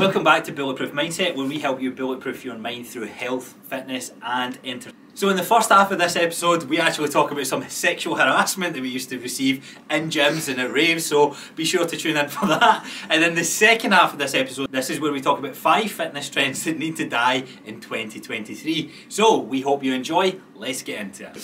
Welcome back to Bulletproof Mindset, where we help you bulletproof your mind through health, fitness, and entertainment. So, in the first half of this episode, we actually talk about some sexual harassment that we used to receive in gyms and at raves. So, be sure to tune in for that. And then the second half of this episode, this is where we talk about five fitness trends that need to die in 2023. So, we hope you enjoy. Let's get into it.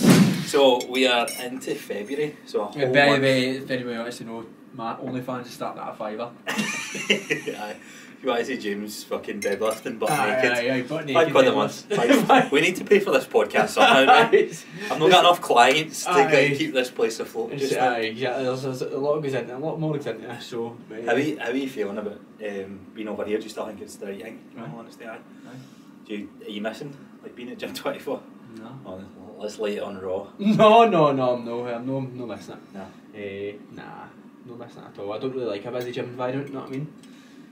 So, we are into February. So, a Yeah, whole very, month- very, very well honest to know my OnlyFans is starting at a fiver. Want to see James fucking deadlifting butt Aye, naked? aye, aye, butt naked quid a month. deadlifts. Five- we need to pay for this podcast somehow. Right? I've not got enough clients to Aye. keep this place afloat. Just aye, yeah, there's, there's a lot goes into a lot more goes into this. So, uh, How are, you, how are you feeling about um, being over here? Do you still think it's the right thing? In Aye. all honesty, aye. Aye. Do you, are you missing like being at Gym 24? No. Oh, let's lay it on raw. No, no, no, I'm no, I'm no, no missing it. No. Eh, nah, no missing it at all. I don't really like a busy gym environment. You know what I mean?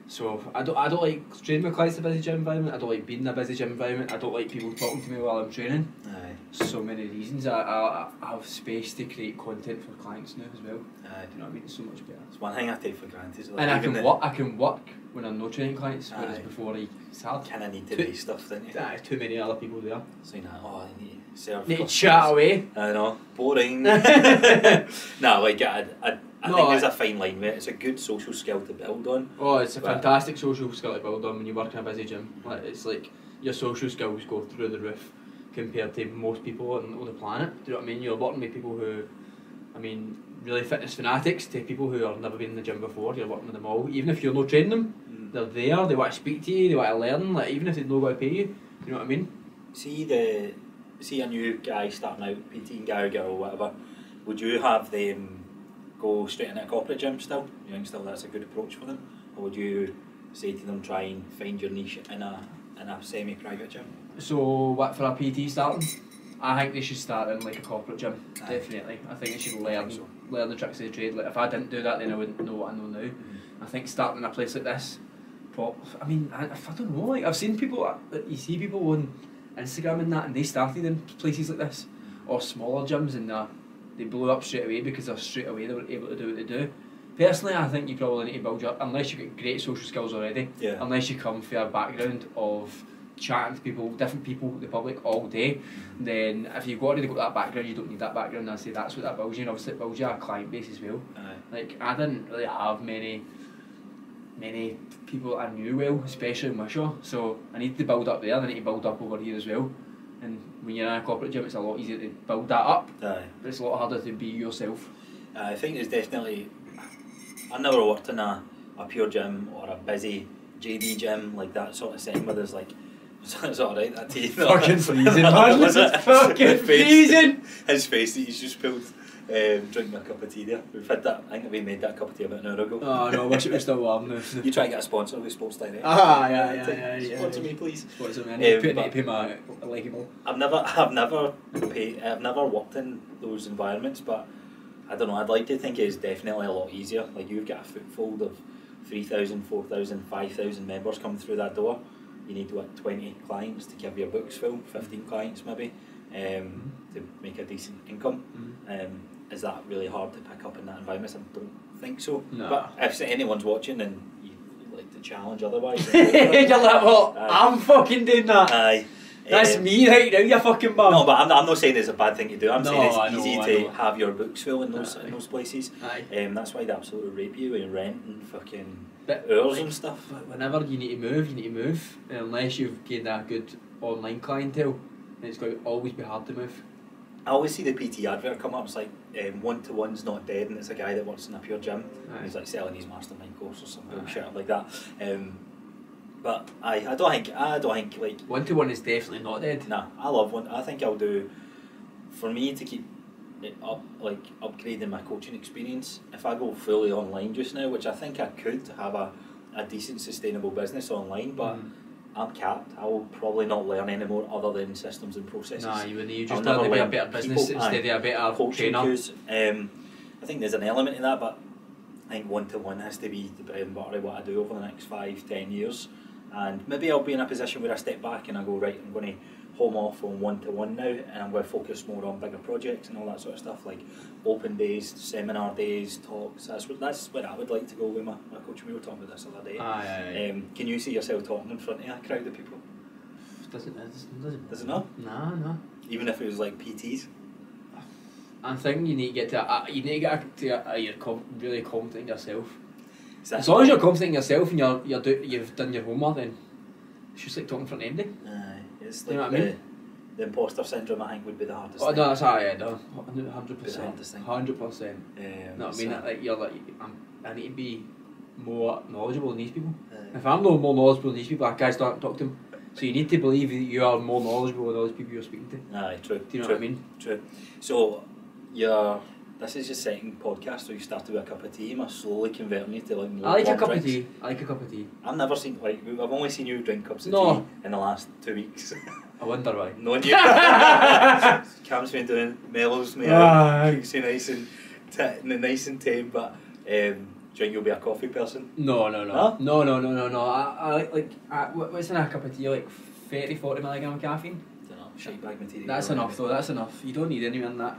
So I don't, I don't like training with clients in a busy gym environment. I don't like being in a busy gym environment. I don't like people talking to me while I'm training. Aye. So many reasons. I, I, I have space to create content for clients now as well. Aye. Do you know what I mean? It's so much better. It's one thing I take for granted. Like And I can work. I can work when I'm not training clients. Whereas Aye. before, like, it's hard. Kind of need to Two- do stuff, you? Ah, too many other people there. So know, oh, I need to serve. Need to chat away. I know, boring. no, like I, I, I No, think there's I- a fine line it. It's a good social skill to build on. Oh, it's a fantastic social skill to build on when you work in a busy gym. Like, it's like your social skills go through the roof compared to most people on, on the planet. Do you know what I mean? You're working with people who, I mean, really fitness fanatics to people who have never been in the gym before. You're working with them all. Even if you're not training them, Mm. they're there. They want to speak to you. They want to learn. Like even if they don't want to pay you. Do you know what I mean? See the, see a new guy starting out, PT guy or girl or whatever. Would you have them go straight into a corporate gym still? You think still that's a good approach for them, or would you say to them try and find your niche in a in a semi-private gym? So what for a PT starting? I think they should start in like a corporate gym. Aye. Definitely. I think they should learn so. learn the tricks of the trade. Like if I didn't do that, then I wouldn't know what I know now. I think starting in a place like this. I mean, I, I don't know. Like I've seen people. uh, You see people on Instagram and that, and they started in places like this, or smaller gyms, and they blew up straight away because they're straight away they were able to do what they do. Personally, I think you probably need to build your unless you've got great social skills already. Yeah. Unless you come from a background of chatting to people, different people, the public all day, then if you've already got that background, you don't need that background. I say that's what that builds you, and obviously it builds you a client base as well. Aye. Like I didn't really have many many people I knew well, especially in Wishaw. So I need to build up there, I need to build up over here as well. And when you're in a corporate gym it's a lot easier to build that up. Aye. But it's a lot harder to be yourself. I think there's definitely. I never worked in a, a pure gym or a busy JD gym like that sort of setting where there's like. It's alright that tea. Fucking freezing, man. Was it? It's fucking His face- freezing. His face that he's just pulled. Um, drinking a cup of tea there. We've had that. I think we made that cup of tea about an hour ago. Oh no, I wish it was still warm now. You try and get a sponsor with Sports Direct. Ah, yeah, yeah, yeah, yeah, Sponsor yeah. me, please. It, man? I need to Um, pay- need but- to pay my leggable. I've never, I've never paid, I've never worked in those environments, but I don't know. I'd like to think it's definitely a lot easier. Like you've got a footfold of 3,000, 4,000, 5,000 members coming through that door. You need what 20 clients to give your books full, 15 clients maybe, um, to make a decent income. Um, is that really hard to pick up in that environment? I don't think so. No. But if anyone's watching and you like to challenge otherwise, You're like, well, Aye. I'm fucking doing that. Aye. That's Um, me right now, you fucking bum. No, but I'm, I'm not saying it's a bad thing to do. I'm No, saying it's I easy to have your books full in those Aye. in those places. Aye. Um, that's why they absolutely rape you and rent and fucking But, hours and stuff. But whenever you need to move, you need to move. Unless you've gained a good online clientele, it's going to always be hard to move. I always see the PT advert come up. It's like um, one to one's not dead, and it's a guy that works in a pure gym. Aye. He's like selling his mastermind course or some bullshit like that. Um, but I, I don't think I don't think like One to one is definitely not dead. Nah, I love one. I think I'll do. For me to keep it up, like upgrading my coaching experience. If I go fully online just now, which I think I could have a, a decent sustainable business online, but Mm. I'm capped. I will probably not learn any more other than systems and processes. Nah, you would you just never learn to be a better business people- instead of a better coaching trainer. Um, I think there's an element in that, but I think one to one has to be the bread and butter of what I do over the next five, ten years. and maybe I'll be in a position where I step back and I go right. I'm going to home off on one to one now, and we're focused more on bigger projects and all that sort of stuff, like open days, seminar days, talks. That's what that's where I would like to go with my, my coach. We were talking about this the other day. Aye, aye, aye. Um, can you see yourself talking in front of a crowd of people? doesn't, doesn't, doesn't, Does it not? Nah, nah. Even if it was like PTs. I think you need to get to a, you need to get to a, a, you're com- really confident in yourself. As long as you're confident in yourself and you're, you're do, you've done your homework, then it's just like talking in front of anybody. Aye, it's You like know what I the, mean? the imposter syndrome. I think would be the hardest. Oh thing. no, that's alright. No, hundred Be the hardest percent, hundred percent. Um, No, I so- mean like you're like I'm, I need to be more knowledgeable than these people. Aye. If I'm no more knowledgeable than these people, I can't start talking to them. So you need to believe that you are more knowledgeable than those people you're speaking to. Aye, true. Do you know true, what I mean? True. So, you're. This is your second podcast, so you started with a cup of tea. Am I slowly converting you to like I like a cup of tea. I like a cup of tea. I've never seen like I've only seen you drink cups of No. tea in the last two weeks. I wonder why. Knowing you, Cam's been doing mellows me out, keeps you nice and t- nice and tame. But um, do you think you'll be a coffee person? No, no, no. Huh? No, no, no, no, no. I, I like, like I, what- what's in a cup of tea? Like 30, 40 milligram caffeine? don't know. Shite bag material. That's enough, though. That's enough. You don't need any than that.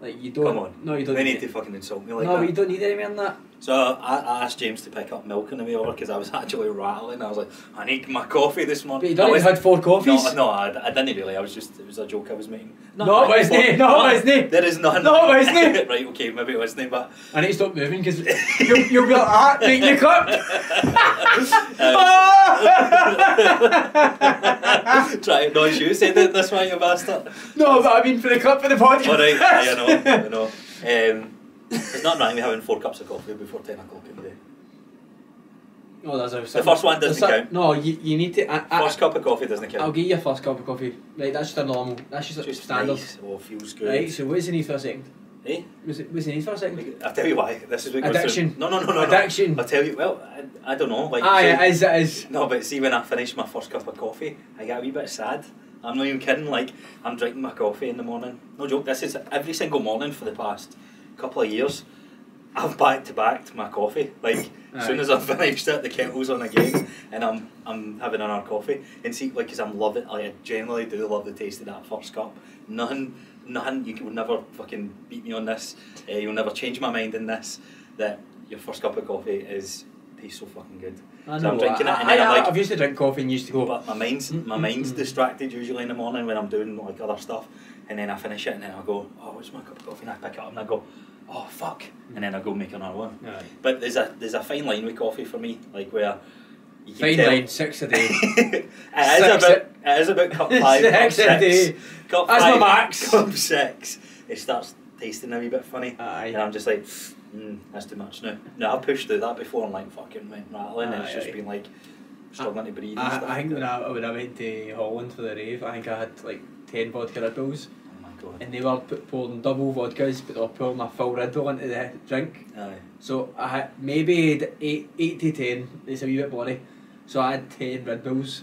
Like, you don't. Come on. No, you don't They need need to fucking insult me like No, that. but you don't need any more than that. So I, I asked James to pick up milk on the way over because I was actually rattling. I was like, I need my coffee this morning. But you don't even was- had four coffees. No, no, I, I didn't really. I was just, it was a joke I was making. No, but it's I- not- no, but it's not. There is none. No, but it's not. right, okay, maybe it wasn't, but. I need to stop moving because you'll, you'll be like that, making the clip. Try no, you said it this way, you bastard. no, but I mean for the clip for the podcast. Alright, I know, I know. Um, there's nothing wrong with having four cups of coffee before 10 o'clock in the day. No, there's a, The first one doesn't count. No, you, you need to. I, I, First cup of coffee doesn't count. I'll give you a first cup of coffee. Right, that's just a normal. That's just, a Just standard. nice, or feels good. Right, so what's the need for a second? Eh? Was it? What's the need for a second? I'll tell you why. This is what Addiction. No, no, no, no. Addiction. No. I'll tell you. Well, I, I don't know. Like, Aye, say- it is. It is. No, but see, when I finish my first cup of coffee, I get a wee bit sad. I'm not even kidding. Like, I'm drinking my coffee in the morning. No joke. This is every single morning for the past couple of years. I've back to back to my coffee. Like, as soon as I've finished it, the kettle's on again, and I'm I'm having another coffee. And see, like, cause I'm loving. Like, I generally do love the taste of that first cup. None, none. You will never fucking beat me on this. Uh, you'll never change my mind in this. That your first cup of coffee is tastes so fucking good. I So know. I'm drinking it, I, and then I, I'm like, I've used to drink coffee and used to go. but my mind's my Mm, mind's mm, mm. distracted usually in the morning when I'm doing like other stuff, and then I finish it and then I go, oh, what's my cup of coffee? And I pick it up and I go, oh fuck, and then I go make another one. Aye. But there's a there's a fine line with coffee for me, like where you can Fine tell. line, six a day. it is Six about it is about cup five, cup Six a day. six, cup That's my five, max. cup six. It starts tasting a wee bit funny, Aye. and I'm just like, mm, that's too much now. No, I've pushed through that before and like fucking went rattling, and it's just aye. been like struggling to breathe. and I, stuff I think like when that. I, when I went to Holland for the rave, I think I had like 10 vodka Red Bulls my god. And they were put, pouring double vodkas but they were oh, pouring a full Bull into the drink. Aye. So I had maybe 8, 8 to 10, it's a wee bit blurry. So I had 10 Red Bulls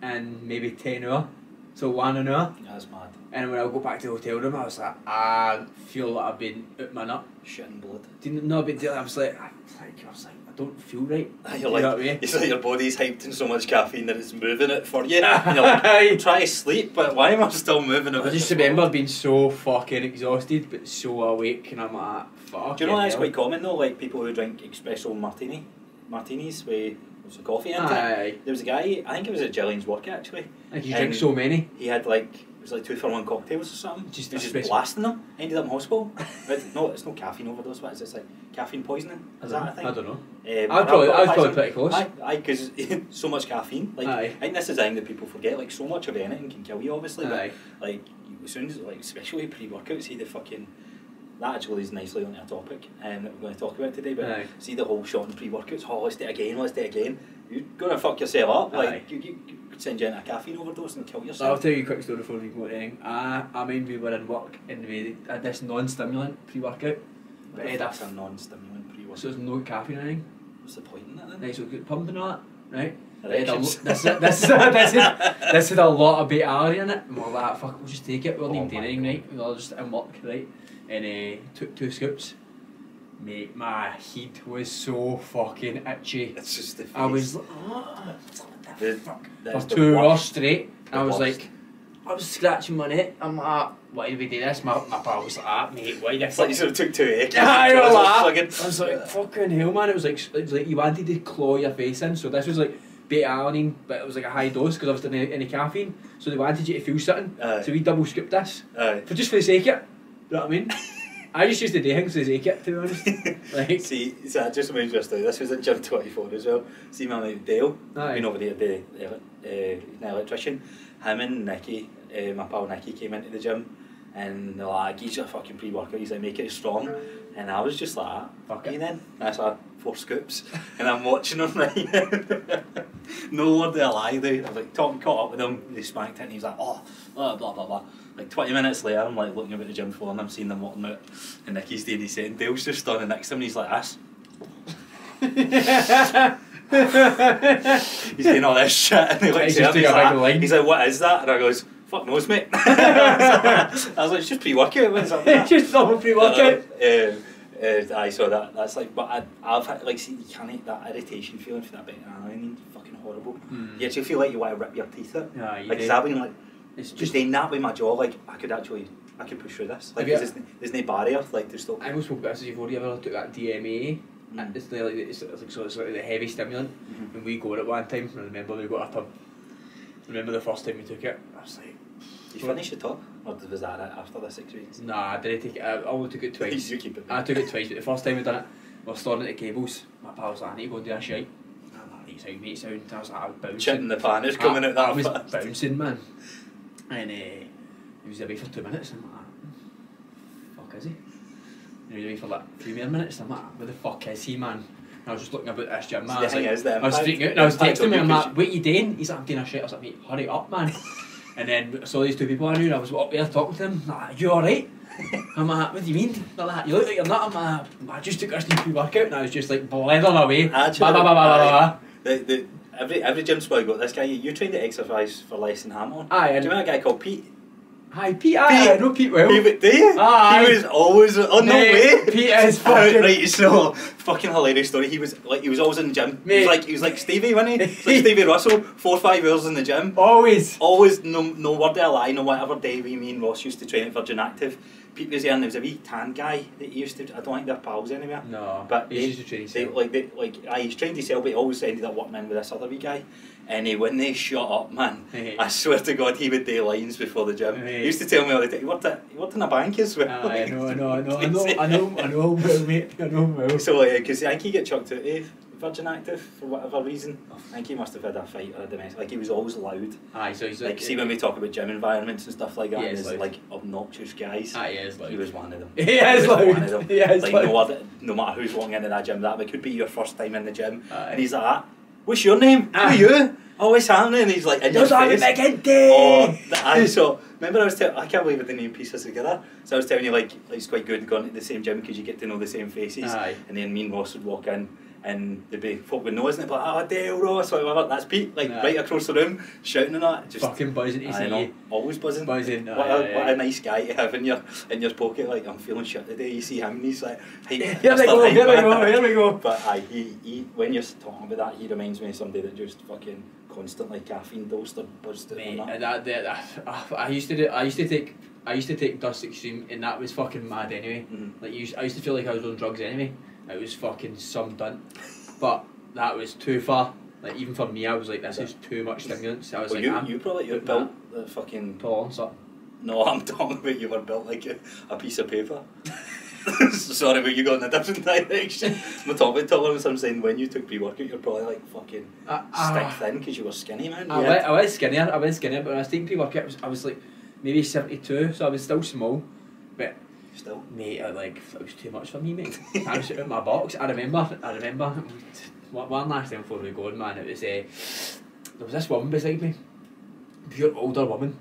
and maybe 10 hour, so one an hour. That's mad. And when I go back to the hotel room, I was like, I feel like I've been out my nut. Shit and blood. Didn't know deal. I was like, I, was like, don't feel right. You're You like, know what it's like your body's hyped in so much caffeine that it's moving it for you. And you're like, I try to sleep, but why am I still moving it? I just remember being so fucking exhausted, but so awake, and I'm like, ah, fuck. Do you know that's quite common though? Like people who drink espresso martini, martinis with lots of coffee in it. There was a guy, I think it was at Gillian's work actually. Like you drink so many. He had like was like two for one cocktails or something. Just he was just blasting them. Ended up in hospital. But no, it's no caffeine overdose. What is it? It's like caffeine poisoning. Is that a thing? I don't know. Um, I was probably, I was probably pretty close. Aye, because so much caffeine. Like, Aye. I think this is the thing that people forget. Like, so much of anything can kill you, obviously. Aye. But like, as soon as like, especially pre-workout, see the fucking. That actually leads nicely onto a topic um, that we're going to talk about today. But Aye. see the whole shot and pre-workouts. Oh, let's do it again. Let's do it again. You're gonna fuck yourself up. Like, you, you, send you into a caffeine overdose and kill So I'll tell you a quick story before we go to anything. I, I mean, we were in work and we had this non-stimulant pre-workout. But it had a non-stimulant pre-workout. So there's no caffeine or anything. What's the point in that then? Right, so good pumping all that, right? Lo-. This is this is this is this had a lot of beta in it. And we're like, fuck, we'll just take it. We'll Oh need anything, right? We were just in work, right? And uh, took two scoops. Mate, my head was so fucking itchy. It's just the face. I was like, oh, The- fuck. that's For the two worst. straight. And I was worst. like, I was scratching my neck. I'm like, why did we do this? My, my pal was like, ah, mate, why the It's like you sort of took two eggs. I Jaws was like, fucking- I was like, fucking hell, man. It was like, it was like you wanted to claw your face in. So this was like beta alanine, but it was like a high dose because I obviously any, any caffeine. So they wanted you to feel something. Aye. So we double scooped this Aye. for just for the sake of it. You know what I mean? I just used to do things sake of it, to be honest. Like, See, so that just reminds me of story. This was at Gym 24 as well. See my mate Dale, Aye. been over there, the, uh, the electrician. Him and Nicky, uh, my pal Nicky, came into the gym and they're like, he's a fucking pre workout, he's like, make it strong. And I was just like, "Ah, Fuck it. then. That's like four scoops. and I'm watching him, right? no word a lie, though. I was like, talking, caught up with him, they spanked it, and he's like, oh, blah, blah, blah, blah. Like 20 minutes later, I'm like looking about the gym floor and I'm seeing them walking out. And Nicky's doing his saying, Dale's just standing next to him and he's like, this. He's doing all this shit and he looks He's at him, he's like, he's like, what is that? And I goes, fuck knows, mate. I was like, it's just pre-workout. With that? just double pre workout. Uh, uh, aye, so that that's like, but I, I've had like, see, you can't eat that irritation feeling for that bit. I mean, fucking horrible. Mm. You actually feel like you want to rip your teeth out. Yeah, you like, do. that been like, It's just doing that with my jaw? Like, I could actually, I could push through this. Like, Have you- there's, there's no barrier. Like, there's still. I almost spoke about this before. You ever took that DMAA? Mm. It's the, like, it's, it's like, so it's like the heavy stimulant. Mhm. And we got it one time. I remember we got a pub. Remember the first time we took it? I was like, You finish the top, or was that it after the six weeks? nah, I didn't take it. I only took it twice. you keep it. I took it twice, but the first time we done it, we were storing it at cables. My pal was like, I need to go and do a shite. I'm like, right, sound, mate, sound. I was like, I was bouncing. Chin in the pan is coming I, out that I was fast. bouncing, man. And uh, he was away for two minutes. I'm like, "Hmm, fuck is he? And he was away for like three more minutes. I'm like, where the fuck is he, man? And I was just looking about this gym, man. I The was like, is, I was freaking out and I was texting him. you I'm like, what you doing? He's like, I'm doing a shit. I was like, mate, hurry up, man. and then I saw these two people I knew and I was up there talking to them. Like, you alright? I'm like, what do you mean? They're like, you look like you're not. I'm like, I just took a new pre-workout and I was just like blethering away. Actually, Ba, ba, ba, ba, ba, ba, ba. The, the, every every gym's probably got this guy. You trained to exercise for less than Hamilton. Aye, Do you remember a guy called Pete? Hi Pete. Aye, I know Pete well. He, do you? Aye. He was always. Oh no Mate, way. Pete is fucking. right, so fucking hilarious story. He was like he was always in the gym. He was like he was like Stevie, wasn't he? Like Stevie Russell, four or five hours in the gym. Always. Always no no word of a lie, no whatever day we me and Ross used to train at Virgin Active. Pete was there and there was a wee tan guy that he used to I don't think they're pals anymore. No, But he used to train They, like they, like aye, he's trained himself but he always ended up working in with this other wee guy. And he, when they shut up, man, Hey. I swear to God, he would do lines before the gym. Hey. He used to tell me all the time, he worked, at, he worked in a bank as well. Aye, I know, I know, I know, I know, I know, I know, well, mate, I know, well. So, uh, because I think he get chucked out of Virgin Active for whatever reason. I think he must have had a fight or a domestic. Like, he was always loud. Aye, so he's Like, like, see eh, when we talk about gym environments and stuff like that, Yeah, there's like obnoxious guys. Aye, he is loud. He was one of them. He is was loud. one of them. He is like, loud. no, other, no matter who's walking into that gym, that it could be your first time in the gym. Aye. And he's like, ah, what's your name? Ah. Who are you? Oh, what's happening? And he's like, in your face. Oh, aye, so remember I was telling, I can't believe it didn't even piece together. So I was telling you like, like it's quite good going to the same gym because you get to know the same faces. Aye. And then me and Ross would walk in and they'd be folk would know, isn't it? But oh Dale Ross, whatever, that's Pete, like Aye. right across the room, shouting and that. Just Fucking buzzing to see know, you. always buzzing. Buzzing, What, aye, a, aye, what aye. a nice guy to have in your in your pocket. Like I'm feeling shit today. You see him, and he's like, hey, Here we go, here we go, here we go. But aye, he, he, when you're talking about that, he reminds me of somebody that just fucking constantly caffeine dosed or buzzed Mate, and that. that, that, I used to do, I used to take, I used to take Dust Extreme, and that was fucking mad anyway. Mhm. Like, I used to feel like I was on drugs anyway. It was fucking some done, but that was too far. Like even for me, I was like, this is too much stimulants. I was Well, like, you, I'm you probably you're Nah. built the fucking. tolerance up. No, I'm talking about you were built like a, a piece of paper. Sorry, but you got in a different direction. I'm not talking about tolerance. I'm saying when you took pre-workout, you're probably like fucking Uh, stick uh, thin because you were skinny, man. I, You was, had- I was skinnier, I was skinnier, but when I was taking pre-workout, I was, I was like maybe 72, so I was still small. But Still. mate, I, like it was too much for me, mate. I was in my box. I remember, I remember one, last time before we were going, man. It was uh, there was this woman beside me, pure older woman,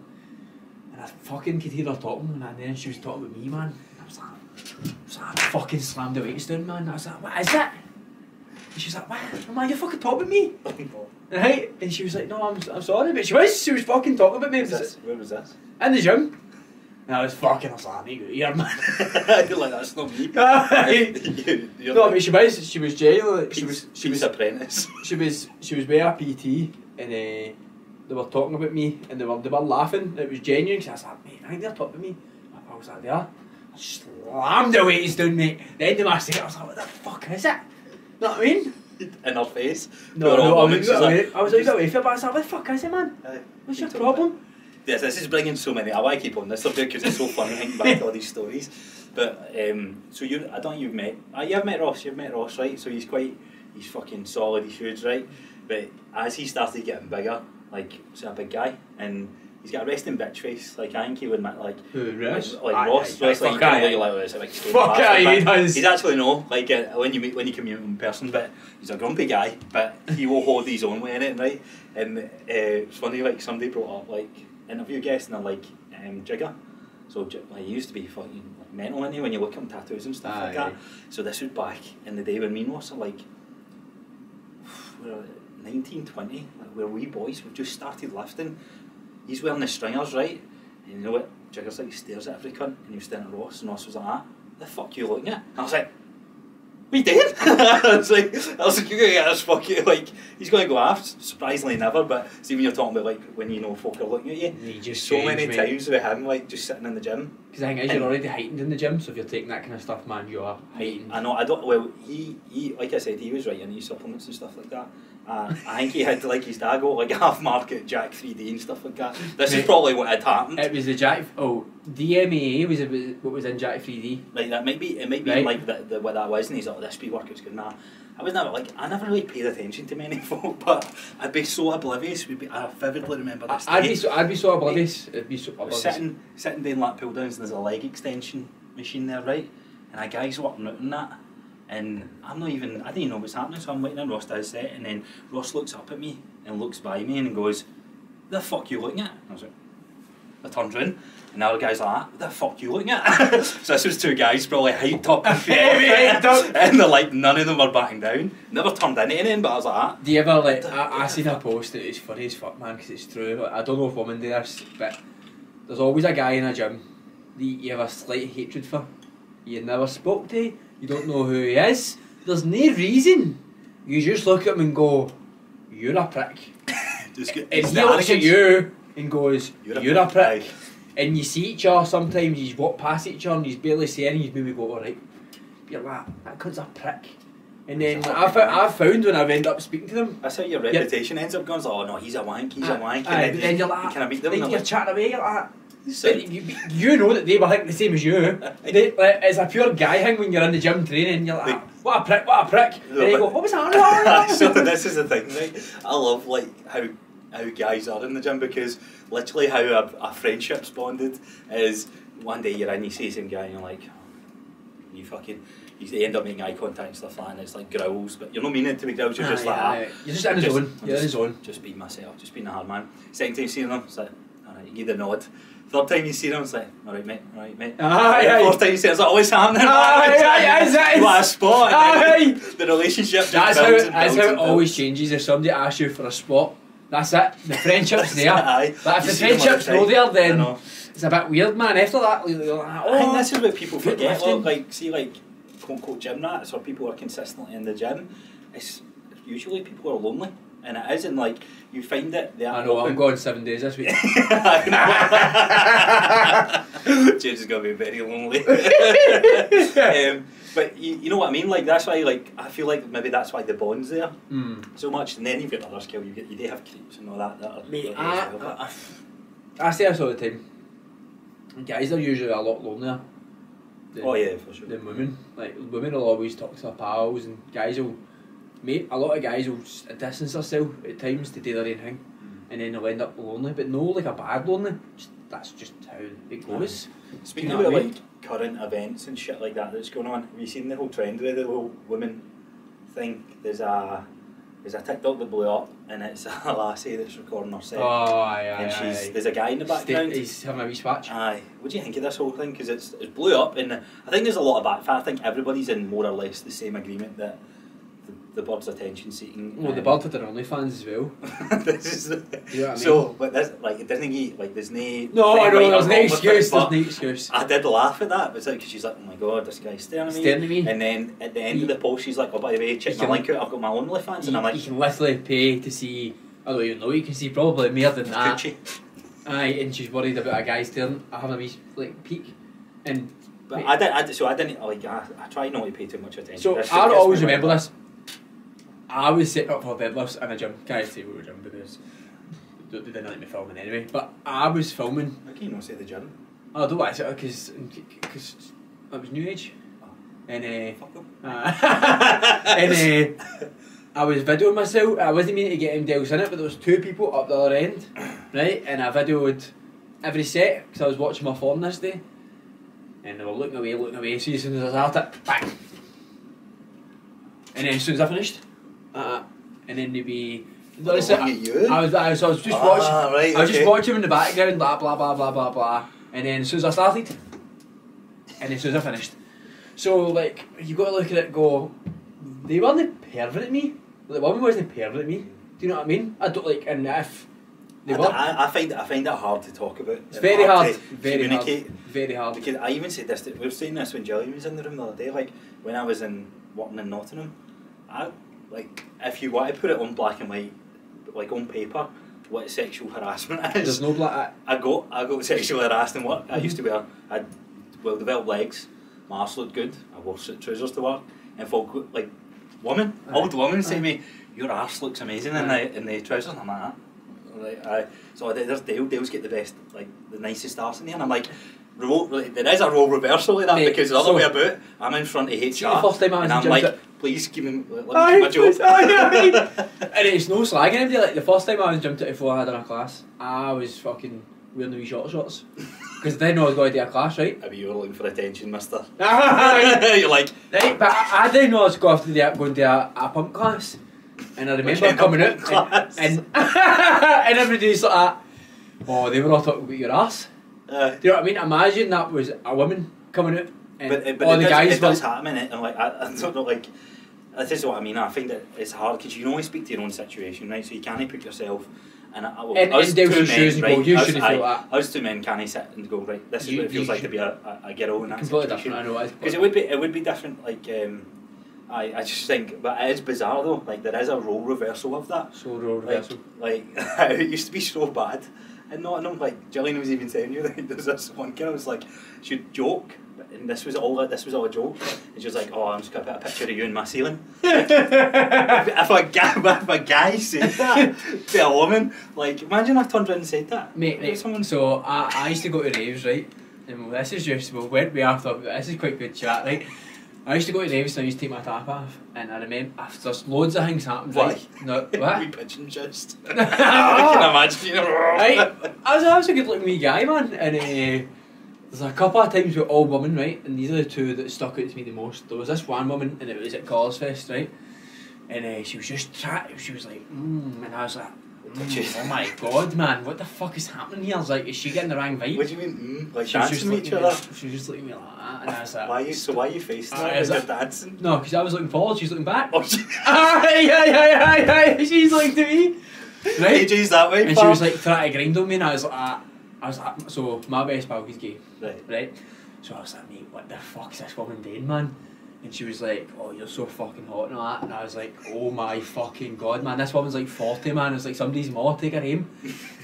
and I fucking could hear her talking, and then she was talking about me, man. And I was like, I was like, I fucking slammed the weights down, man. I was like, what is it? And she was like, what? Man, you're fucking talking about me. Right? And she was like, no, I'm, I'm sorry, but she was, she was fucking talking about me. Was this? Where was this? In the gym. And I was fucking, I was like, I need to here, man. You're like that's not me. You, no, I mean, she was, she was jail, like, she was, she was, apprentice. she was, she was with a PT, and uh, they were talking about me, and they were they were laughing. It was genuine. 'cause I was like, mate, I think they're talking about me. I was like, they are. I slammed the weights down, mate. The end of my set, I was like, what the fuck is it? You know what I mean? In her face. No, no, I was, I like- was, I was a bit away from it, but I was like, what the fuck is it, man? What's your problem? Yes, this is bringing so many. I want to keep on this subject because it's so funny thinking back to all these stories. But um, so you, I don't think you've met. Uh, you've met Ross. You've met Ross, right? So he's quite, he's fucking solid. He's huge, right? But as he started getting bigger, like he's a big guy, and he's got a resting bitch face. Like I think he would admit, like Who, like, like Ross, Ross, like, you fuck can't aye. look like like, Fuck bastard, he does. He's actually no, like uh, when you meet when you can meet him in person, but he's a grumpy guy, but he will hold his own way in it, right? And uh, it's funny, like somebody brought up like interview guests and they're like um, Jigger. So like, he used to be fucking like, mental in when you look at him tattoos and stuff like that. So this was back in the day when me and Ross are like 19, 20, like, we're wee boys, we've just started lifting. He's wearing the stringers, right? And you know what? Jigger's like he stares at every cunt and he was staring at Ross and Ross was like, ah, the fuck you looking at? And I was like, we did. I was like, I was like, you're gonna get this fucking like he's gonna go after. Surprisingly, never. But see, when you're talking about like when you know folk are looking at you, He just so many mate. times with him, like just sitting in the gym. Because I think as you're already heightened in the gym, so if you're taking that kind of stuff, man, you are heightened. I know. I don't. Well, he, he, like I said, he was right in his supplements and stuff like that. Uh, I think he had like his dad go like half market Jack 3D and stuff like that. This is probably what had happened. It was the Jack. Oh, DMAA was about what was in Jack 3D. Like that might be it might be Right. like the, the what that was and he's like, oh, this speed workout's good nah. I was never like I never really paid attention to many folk, but I'd be so oblivious. We'd be, I vividly remember this. I'd day. be so I'd be so oblivious. It'd be so was oblivious. sitting sitting doing lat pull downs and there's a leg extension machine there, right? And a guy's working out on that. And I'm not even I didn't even know what's happening, so I'm waiting on Ross does set and then Ross looks up at me and looks by me and goes, The fuck you looking at? And I was like, I turned round and the other guy's like, "Ah, What the fuck you looking at? so this was two guys probably hyped up and Heavy and they're like none of them were backing down. Never turned into anything, but I was like, ah. Do you ever like? I, I seen a post that is funny as fuck, man, because it's true. Like, I don't know if women do this, but there's always a guy in a gym that you have a slight hatred for. You never spoke to. You don't know who he is. There's no reason. You just look at him and go, "You're a prick," Just get, and he looks at you and goes, "You're, a prick." Aye. And you see each other sometimes. You walk past each other and he's barely saying. You maybe go, "All right," you're like, "That cunt's a prick." And then He's a I've, I've found when I've ended up speaking to them, That's how your reputation ends up going. It's like, oh no, he's a wank, he's a wank. Aye, and but then you're like, can I meet them? then And you're I'm chatting away, you're like, like, you, you know that they were thinking the same as you. They, like, it's a pure guy thing when you're in the gym training. You're like, what a prick, what a prick. No, and you go, what was that? so this is the thing, right? I love like how how guys are in the gym because literally how a, a friendship's bonded is one day you're in, you see some guy and you're like, you fucking, you end up making eye contact and stuff like that, and it's like growls, but you're not meaning to be growls. You're just like, aye. ah, You're just in the just- zone. You're in the just- zone. Just being myself, just being a hard man. Second time you see them, it's like, alright, you give the nod. Third time you see them, it's like, alright mate, alright mate. Aye, aye. Fourth time you see it, it's like, always happening. Aye, aye, like, aye, aye. What a spot. Aye. The relationship just That's how, it, that's how it always changes. If somebody asks you for a spot, that's it. The friendship's there. Aye. But if You the all friendship's not there, then it's a bit weird, man. After that, you're like, I oh, think this is what people forget. Look, like, see, like, quote unquote gym rats or people who are consistently in the gym. It's usually people are lonely, and it is, and like you find it. They are I know, I'm going seven days this week. James is gonna be very lonely. um, but you, you know what I mean? Like that's why, like I feel like maybe that's why the bond's there Mm. so much. And then you've got other skill. You get you do have creeps and all that. that are, Mate, that I, are as well, I, I say this all the time. Guys are usually a lot lonelier than, oh yeah, for sure. than women. Like women will always talk to their pals, and guys will. Mate, a lot of guys will distance themselves at times to do their own thing, mm. and then they'll end up lonely. But no, like a bad lonely. Just, that's just how it goes. Speaking Do you know about like current events and shit like that that's going on, have you seen the whole trend with the whole women thing? There's a there's a TikTok that blew up and it's a lassie that's recording herself. Oh, aye, aye, and she's aye. there's a guy in the background. Sta- He's having a wee swatch. Aye, what do you think of this whole thing? Because it's it blew up, and I think there's a lot of backfire. I think everybody's in more or less the same agreement that the, the bird's attention seeking. Well, the um, bird had their OnlyFans as well. this is You know I mean? so, but this like it doesn't get like there's no. No, I know, there's no excuse, there's no excuse. I did laugh at that, but it's like she's like, oh my god, this guy's staring at me. Staring at me. And then at the end of the post, she's like, oh by the way, check my can- link out. I've got my OnlyFans, and You, I'm like, you can literally pay to see I don't even know. You can see probably more than that. Coochie. Aye, and she's worried about a guy staring, having a wee like peek, and But I didn't. I, so I didn't like. I, I try not to pay too much attention. So I always remember this. I was setting up for deadlifts in a gym. Can't say we were gym because they didn't let me filming anyway. But I was filming. Why can you not say the gym? I don't want to because because I was new age, and uh, Fuck them. uh, and uh, I was videoing myself. I wasn't meaning to get MDLs in it, but there was two people up the other end, right? And I videoed every set because I was watching my phone this day, and they were looking away, looking away. So as soon as I started, bang, and then as soon as I finished, uh, and then they'd be. Listen, looking? I was, I was, I was just Ah, watching. right, I was okay. just watching in the background, blah blah blah blah blah blah, and then as soon as I started, and then as soon as I finished, so like you got to look at it, go, they weren't perverting me. The woman wasn't perverting me. Do you know what I mean? I don't like, and if they I, were, I, I find I find it hard to talk about. it's very hard, to very hard, very hard. Because I even said this. To, we were saying this when Gillian was in the room the other day. Like when I was in working in Nottingham, I like if you want to put it on black and white, like on paper, what sexual harassment is. There's no black. I got I got sexually harassed in work. I used to Mm-hmm. wear I had well developed legs. My arse looked good. I wore suit trousers to work, and folk like woman, Aye. old woman, say me, "Your arse looks amazing in the in the trousers." And I'm like, "Ah." Like, I, so there's Dale. Dale's get the best, like the nicest arse in there, and I'm like. Role, there is a role reversal of that Mate, because the other so- way about, I'm in front of HR. The first time I was and I'm like, that- please give me, let me Aye, my job. aye, aye. and it's no slagging anybody. Like the first time I was in gym before I had in a class, I was fucking wearing the wee short shorts because I I was going to do a class, right? I mean, you were looking for attention, Mister. You're like, Right, but I, I didn't know I was going to do going to a, a pump class, and I remember coming out class? and and, and everybody's like, that. "Oh, they were all talking about your ass." uh, Do you know what I mean? Imagine that was a woman coming out, and but, but all the does, guys it does were. happen, innit? and like I, I don't know, like this is what I mean. I find that it's hard because you can only speak to your own situation, right? So you can't put yourself. And I, well, In- us Dale's two men, and go, right? you us, shouldn't aye, feel that. Us two men can't sit and go right. This is You- what it feels like to be a, a, a girl in that situation. different. I know. Because it would be it would be different. Like um, I I just think, but it is bizarre though. Like there is a role reversal of that. so role reversal. like it used to be so bad. And not, no, like Gillian was even saying you like there's this one girl was like she'd joke, but- and this was all this was all a joke. And she was like, "Oh, I'm just gonna put a picture of you in my ceiling." if, if a guy, if a guy said that to a woman, like imagine I turned around and said that. Mate, right, someone. so I, I used to go to raves, right? And this is just, we went way after, this is quite good chat, right? I used to go to raves and I used to take my top off, and I remember, there's loads of things happened, Why? right? No, we what? pigeon just. I can imagine. You know. right? I was, I was a good looking wee guy, man, and uh, there's a couple of times with all women, right? And these are the two that stuck out to me the most. There was this one woman, and it was at Collars Fest, right? And uh, she was just chatting, she was like, mm, and I was like, mm, oh my god, man, what the fuck is happening here? I was like, is she getting the wrong vibe? What do you mean? Mm, like She was just each other? me- She was just looking at me like that, and I was like, Why are you? So why are you facing that? is You're dancing. No, because I was looking forward, she's looking back. Oh, she- aye, aye, aye, aye, aye. She's looking to me. Right? AJ's that way. And she was like trying to grind on me, and I was like, ah. I was like, so my best pal is gay, Right. right? So I was like, mate, what the fuck is this woman doing, man? And she was like, oh, you're so fucking hot and all that. And I was like, oh my fucking god, man, this woman's like 40, man. It's like somebody's more, take her home.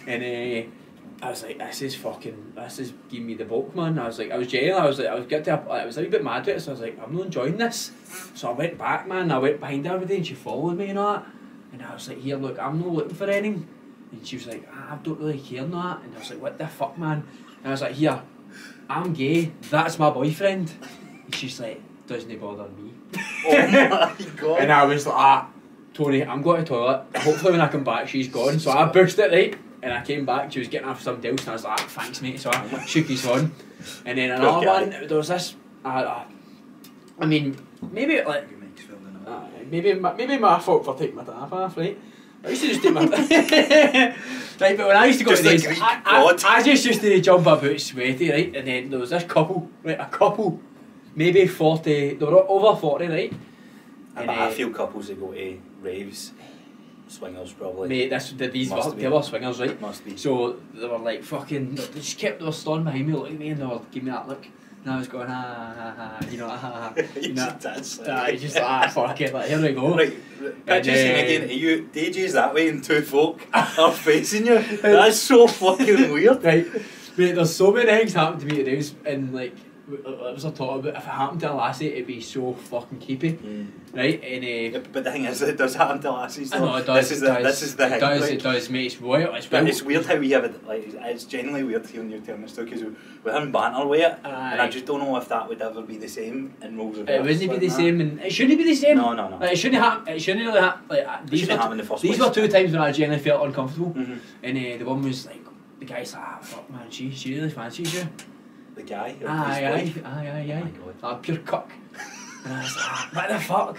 and uh, I was like, this is fucking, this is giving me the bulk, man. I was like, I was jail. I was like, I was getting, to a, I was a bit mad with it. So I was like, I'm not enjoying this. So I went back, man. I went behind her every day, and she followed me and all that. And I was like, here, look, I'm not looking for anything. And she was like, ah, I don't really care and that. And I was like, what the fuck, man? And I was like, here, I'm gay. That's my boyfriend. And she's like, doesn't bother me. Oh my god. And I was like, ah, Tony, I'm going to the toilet. Hopefully when I come back, she's gone. So I pushed it, right? And I came back, she was getting off somebody else, and I was like, ah, thanks, mate. So I shook his hand. And then another Okay. one, there was this, uh, uh, I mean, maybe like, Your mic's filling up. uh, maybe, my, maybe my fault for taking my top off, right? I used to just do my right, but when I used to go Just to like these, I. I, I just used to jump about sweaty, right? And then there was this couple, right? A couple, maybe forty, they were over forty, right? And, I uh, feel couples that go to raves, swingers probably. Mate, this the, these were, they were swingers, right? Must be. So they were like fucking. They just kept were standing behind me, looking at me, and they were giving me that look. And I was going, ah, ah, ah, you know, ah, ah, ah. You dance like Ah, you just ah, fuck it, like, here we go. Right, scene uh, again. Are you DJs that way and two folk are facing you? That's so fucking weird. Right, mate, there's so many things happened to me today, and like, it was a thought about if it happened to a lassie, it'd be so fucking keepy, right? And uh, Yeah, but the thing is, it does happen to lassies. I though. know it does. This is the does, this is the it thing. does. like, It does, mate. It's wild. It's wild. it's weird how we have it. Like it's genuinely weird hearing you telling this because we're having banter with it, and I just don't know if that would ever be the same in roles of It wouldn't be the same, and it shouldn't be the same. No, no, no. Like, it shouldn't happen. It shouldn't really happen. Like uh, these were, happen the first these were two times when I genuinely felt uncomfortable, Mhm. and uh, the one was like, the guy's like, ah, fuck man, she she really fancies you. The guy. Aye, aye, aye, aye, Oh aye. Ah, pure cuck. And I was like, ah, what the fuck?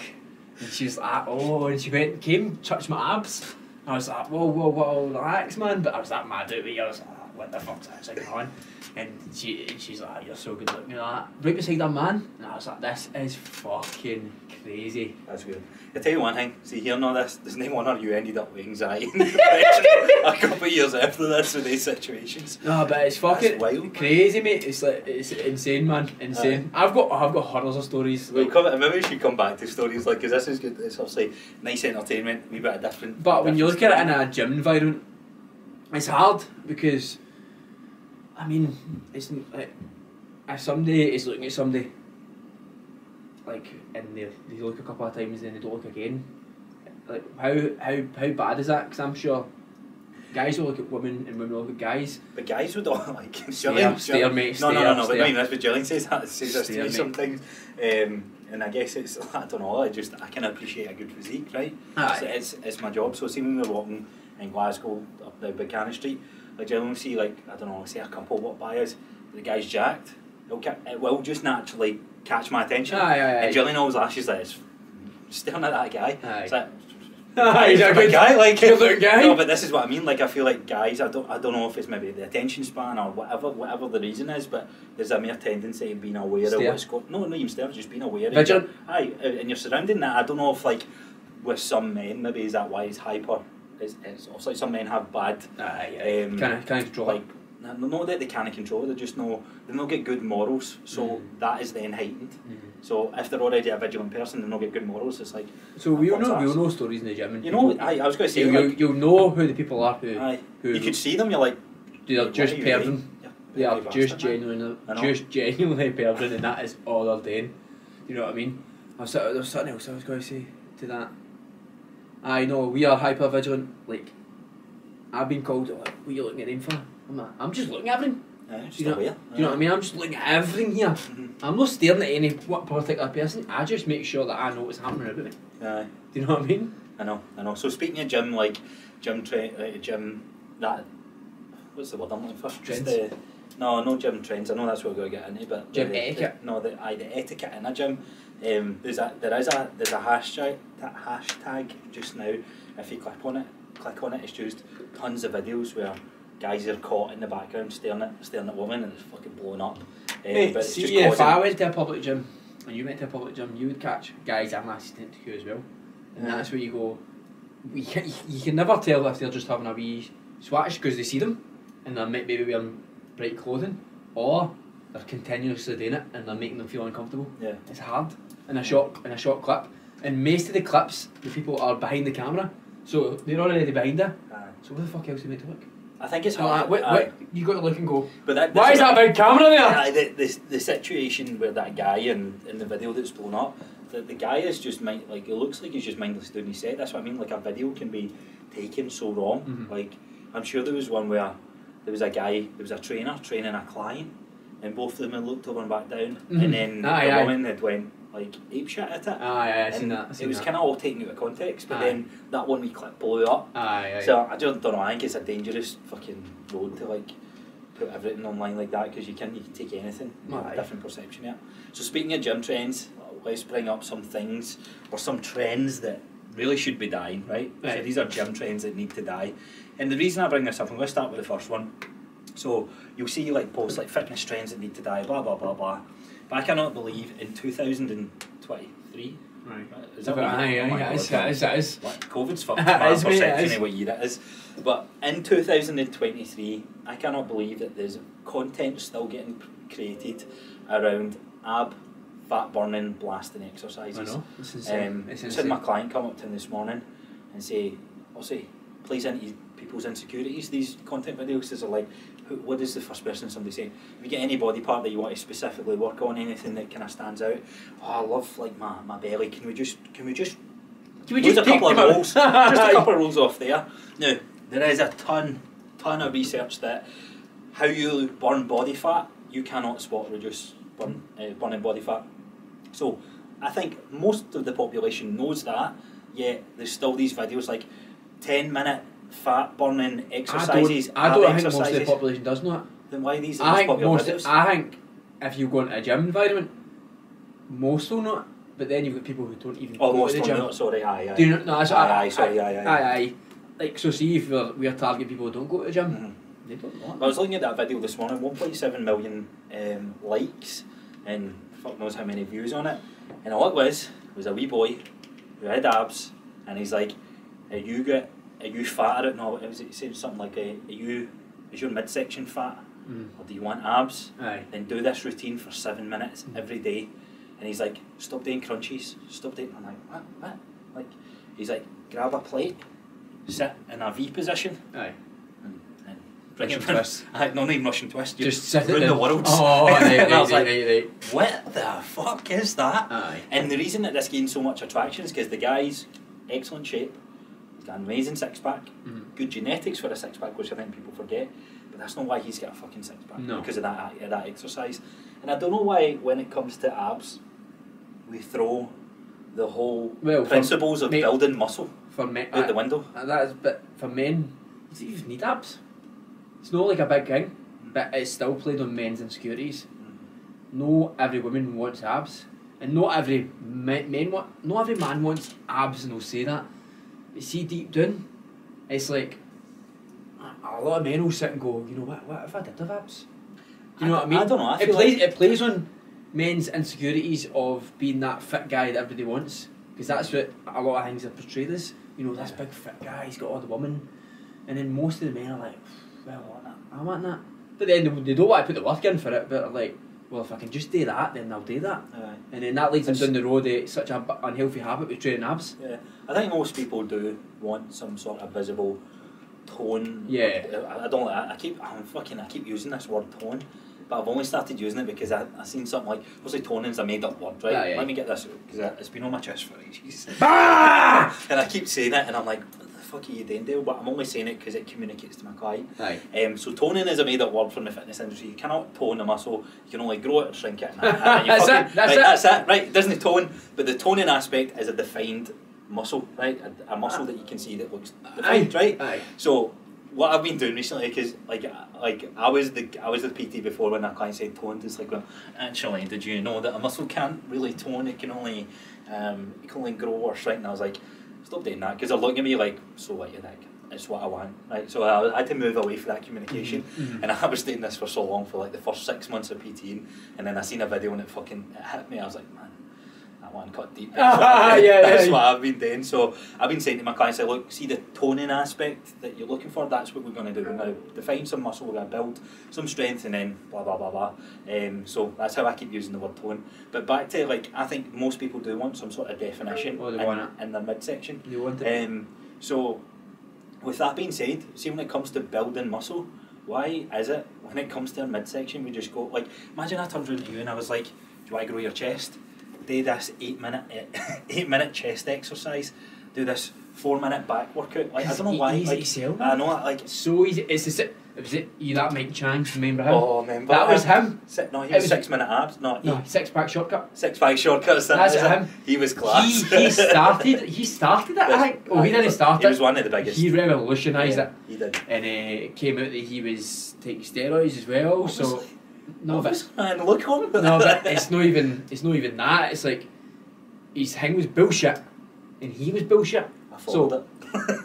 And she was like, oh, and she went, came, touched my abs. I was like, whoa, whoa, whoa, relax, man. But I was like, mad with you. I was like, "Ah, what the fuck's actually going on? And she, and she's like, ah, you're so good looking. That. Right beside that man. And I was like, this is fucking crazy. That's weird. I tell you one thing. See, hearing all this, there's no wonder you ended up with anxiety and depression a couple of years after this with these situations. No, but it's fucking wild, crazy, mate. It's like it's insane, man. Insane. I've got I've got hundreds of stories. We'll Like, come, maybe we should come back to stories like because this is good. It's obviously nice entertainment, a wee bit of different. But when you look different at it in a gym environment, it's hard because, I mean, it's like if somebody is looking at somebody, like and they they look a couple of times and they don't look again, like how how how bad is that? Because I'm sure guys will look at women and women will look at guys. But guys would all like Stare, Gillian- stare, mate, No, no, stare, no, no. But stare. not even this. But Gillian says that says this to me sometimes, um, and I guess it's I don't know. I just I can appreciate a good physique, right? Aye. So it's it's my job. So see when we're walking in Glasgow up the Buchanan Street, like generally see like I don't know, say a couple walk by us, the guy's jacked. It'll, ca- it will just naturally catch my attention. Aye, aye, aye. And Gillian always lashes like it's staring at that guy. Aye. It's like, Aye, he's a good guy, like good guy. No, but this is what I mean. Like I feel like guys, I don't, I don't know if it's maybe the attention span or whatever, whatever the reason is, but there's a mere tendency of being aware of what's going. No, not even stare, just being aware. of Vigilant. Aye, and you're surrounding that. I don't know if like with some men, maybe is that why he's hyper. It's, it's also like some men have bad, Aye, Um, kind of kind of control like. No, not that they can't control. They just know they don't get good morals, so Mm. that is then heightened. Mhm. So if they're already a vigilant person, they don't get good morals. It's like So we'll What's know we'll know stories in the gym. And you know, aye, I was going to say, you, like, you'll, know who the people are who aye, who you could see them. You're like, they're just. Yeah, They are just genuinely, I just genuinely perving, and that is all they're doing. You know what I mean? I was, there was something else I was going to say to that. I know we are hyper vigilant. Like I've been called. Like, what are you looking at him for? I'm like, I'm just looking at everything. Yeah, just Do you know-. Do you know what I mean? I'm just looking at everything here. Mhm. I'm not staring at any what particular person. I just make sure that I know what's happening about me. Aye, Do you know what I mean? I know, I know. So speaking of gym, like gym tra- uh, gym that what's the word I'm looking for? Just Trends. no, no gym trends. I know that's what we're going to get into, but Gym the, etiquette. The, no, the aye, the etiquette in a gym. Um, there's a there is a there's a hashtag that hashtag just now. If you click on it, click on it. It's just tons of videos where guys are caught in the background staring at staring at women and it's fucking blowing up. Um, Hey, but see, just if I went to a public gym and you went to a public gym, you would catch guys I'm assistant to you as well, and Yeah. that's where you go. You can, you can never tell if they're just having a wee swatch because they see them and they're maybe wearing bright clothing, or they're continuously doing it and they're making them feel uncomfortable. Yeah. It's hard in a short in a short clip, and most of the clips the people are behind the camera, so they're already behind her. Aye. So where the fuck else are you meant to look? I think it's hard. wait, wait, you got to look and go. But that, Why is that big camera there? The, the, the situation where that guy in, in the video that's blown up, the, the guy is just mind, like it looks like he's just mindless doing his set. That's what I mean. Like a video can be taken so wrong. Mhm. Like I'm sure there was one where there was a guy, there was a trainer training a client, and both of them had looked over and back down, Mhm. and then Aye, the aye. woman had went like ape shit at it. Aye, aye, I seen that. I it seen was that. kind of all taken out of context, but Aye. then that one wee clip blew up. Aye, aye. So I just don't know. I think it's a dangerous fucking road to like put everything online like that because you can you can take anything. Aye. different perception. Yeah. So speaking of gym trends, let's bring up some things or some trends that really should be dying. Right. right. So these are gym trends that need to die. And the reason I bring this up, I'm going to start with the first one. So you'll see like posts like fitness trends that need to die, blah blah blah blah. But I cannot believe in 2023. Right. Is that what aye, you- aye, my aye, it is, it is, it is. like, COVID's fucked It my is, mate, it perception is. of what year it is. But in 2023, I cannot believe that there's content still getting created around ab, fat burning, blasting exercises. I exercises. know. It's insane. Um, it's just had my client come up to me this morning and say, I'll say, plays into people's insecurities, these content videos. Is like, who, what is the first person somebody saying? If you get any body part that you want to specifically work on, anything that kind of stands out, oh, I love like my, my belly. Can we just, can we just Can we just a couple of rolls, just a couple of rolls off there. Now, there is a ton, ton of research that how you burn body fat, you cannot spot reduce burn, uh, burning body fat. So, I think most of the population knows that, yet there's still these videos like 10 minute fat burning exercises. I don't, I don't think most of the population does know it. Then why these are I think popular most. videos? I think if you go into a gym environment, most will know it. But then you've got people who don't even oh, go to the gym. Sorry, aye, aye. Do you know? No, that's Aye, aye, sorry, aye, aye. aye, aye. Like so, see if we're, we're targeting people who don't go to the gym, Mhm. they don't know. I was looking at that video this morning, 1.7 million um, likes and fuck knows how many views on it. And all it was was a wee boy who had abs, and he's like, "Are you get? Are you fat at it? No, it was it said something like, "Are you? Is your midsection fat, Mm. or do you want abs? Aye. Then do this routine for seven minutes Mm. every day." And he's like, "Stop doing crunches, Stop doing." I'm like, "What? What?" Like, he's like, "Grab a plate, sit in a V position, Aye. and, and Russian it round." twist. I no need Russian twist. You Just sit it ruin the world. Oh, right, right, and I was right, like, right, right. what the fuck is that? Aye. And the reason that this gained so much attraction is because the guy's excellent shape. An amazing six pack. Mhm. Good genetics for a six pack, which I think people forget. But that's not why he's got a fucking six pack. No. Because of that that exercise. And I don't know why when it comes to abs, we throw the whole Well, for- principles of mate- building muscle For men, out the window. Uh, that is, but for men, you don't even need abs. It's not like a big thing, but it's still played on men's insecurities. No, every woman wants abs, and not every men, men want. Not every man wants abs, and they'll say that. See, deep down, it's like a- lot of men will sit and go, you know what? What if I did have abs? Do you know I what I mean? I don't know, I it plays. like- It plays on men's insecurities of being that fit guy that everybody wants, because that's what a lot of things are portrayed as. You know, this Yeah. big fit guy, he's got all the women, and then most of the men are like, well, I want that. I want that. But then they, they don't want to put the work in for it. But like, well, if I can just do that, then I'll do that. Aye. And then that leads them down the road of such a b- unhealthy habit with training abs. Yeah, I think most people do want some sort of visible tone. Yeah. I, I don't. I, I keep. I'm fucking. I keep using this word tone, but I've only started using it because I I seen something like obviously toning's a made up word, right? Yeah, yeah. Let me get this because it's been on my chest for ages, and I keep saying it, and I'm like, fuck are you doing, Dale? But I'm only saying it because it communicates to my client. Aye. Um, so toning is a made up word from the fitness industry. You cannot tone a muscle. You can only grow it or shrink it. And, and you That's fucking- it, that's right, it. That's it. Right. It doesn't tone, but the toning aspect is a defined muscle, right? A, a muscle that you can see that looks defined, right? Aye. So what I've been doing recently, because like like I was the I was the PT before when that client said toned. It's like, well, actually, did you know that a muscle can't really tone? It can only um, it can only grow or shrink. And I was like, stop doing that, because they're looking at me like, so what you think? It's what I want, right? So I, I had to move away from that communication, Mhm. and I was doing this for so long for like the first six months of PTing, and then I seen a video and it fucking it hit me. I was like, man. That one cut deep. That's, Ah, what, yeah, that's yeah. what I've been doing. So I've been saying to my clients, like, look, see the toning aspect that you're looking for. That's what we're going to do. We're going to define some muscle. We're going to build some strength, and then blah blah blah blah. Um, so that's how I keep using the word tone. But back to like, I think most people do want some sort of definition Oh, they in, want in their midsection. You want it? Um, so, with that being said, see when it comes to building muscle, why is it when it comes to our midsection we just go like? Imagine I turned around to you and I was like, "Do you want to grow your chest? Do this eight minute eight minute chest exercise. Do this four minute back workout. Like I don't know why. easy like, sell, I know like. so easy. It's the it was it you that Mike Chang, remember him? Oh, man, that was him. Si- no, he was was- six minute abs. No, he, No, six pack shortcut. six pack shortcuts. that That's is it. him. He was class. He, he started. He started it. I think. Oh, he didn't start He was one of the biggest. He revolutionised Yeah, it, He did. and uh, it came out that he was taking steroids as well. So No, but man, look on. no, but it's not even. It's not even that. It's like his thing was bullshit, and he was bullshit. I followed it.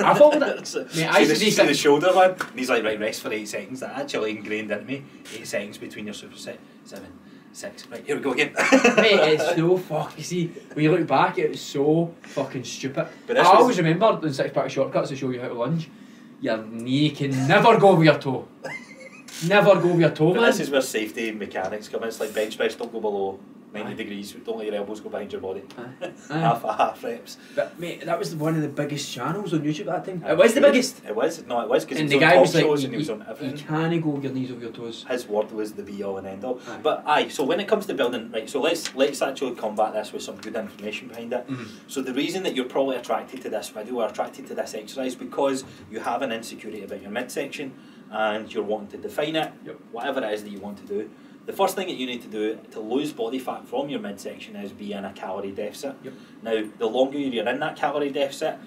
I followed it. So, Mate, see I used the, see the shoulder one? And he's like, right, rest for eight seconds. That actually ingrained into me. Eight seconds between your superset. Seven, six. Right, here we go again. Mate, it's so fuck. You see, when you look back, it was so fucking stupid. But I always remember the six pack shortcuts to show you how to lunge. Your knee can never go over your toe. Never go with your toe, But man. this is where safety mechanics come in. It's like bench press, don't go below 90 Aye. degrees, don't let your elbows go behind your body. Aye. Aye. half half reps. But mate, that was one of the biggest channels on YouTube at that time. It was the biggest. It was, no, it was because he the on guy was like, shows you, and he was on you can't go with your knees over your toes. His word was the be all and end all. But aye, so when it comes to building, right, so let's let's actually combat this with some good information behind it. Mhm. So the reason that you're probably attracted to this video or attracted to this exercise because you have an insecurity about your midsection and you're wanting to define it, Yep. whatever it is that you want to do. The first thing that you need to do to lose body fat from your midsection is be in a calorie deficit. Yep. Now, the longer you're in that calorie deficit,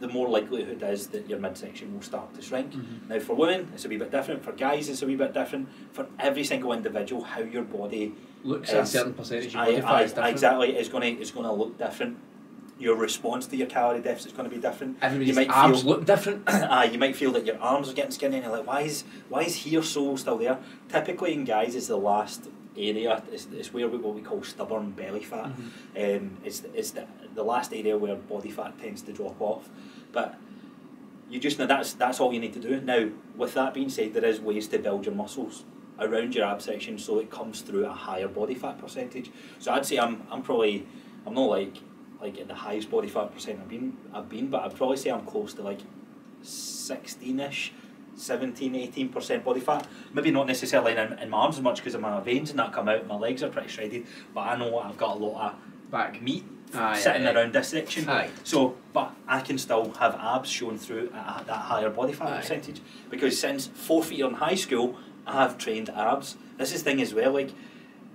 the more likelihood is that your midsection will start to shrink. Mhm. Now, for women, it's a wee bit different. For guys, it's a wee bit different. For every single individual, how your body Looks at a certain percentage of body fat is different. exactly is going to is going to look different. Your response to your calorie deficit is going to be different. Everybody's You might abs feel- look different. Aye, you might feel that your arms are getting skinny, and you're like, why is why is here so still there? Typically, in guys, it's the last area. It's, it's where we what we call stubborn belly fat. Mhm. Um, it's it's the, the last area where body fat tends to drop off, but you just know that's that's all you need to do. Now, with that being said, there is ways to build your muscles around your ab section so it comes through a higher body fat percentage. So I'd say I'm I'm probably I'm not like like at the highest body fat percent I've been I've been, but I'd probably say I'm close to like sixteen ish. 17 18% body fat maybe not necessarily in, in my arms as much because of my veins and that come out my legs are pretty shredded but I know I've got a lot of Back. meat Aye, sitting aye, around this section. Aye. So, but I can still have abs showing through at that higher body fat percentage because since fourth year in high school, I have trained abs. This is the thing as well. Like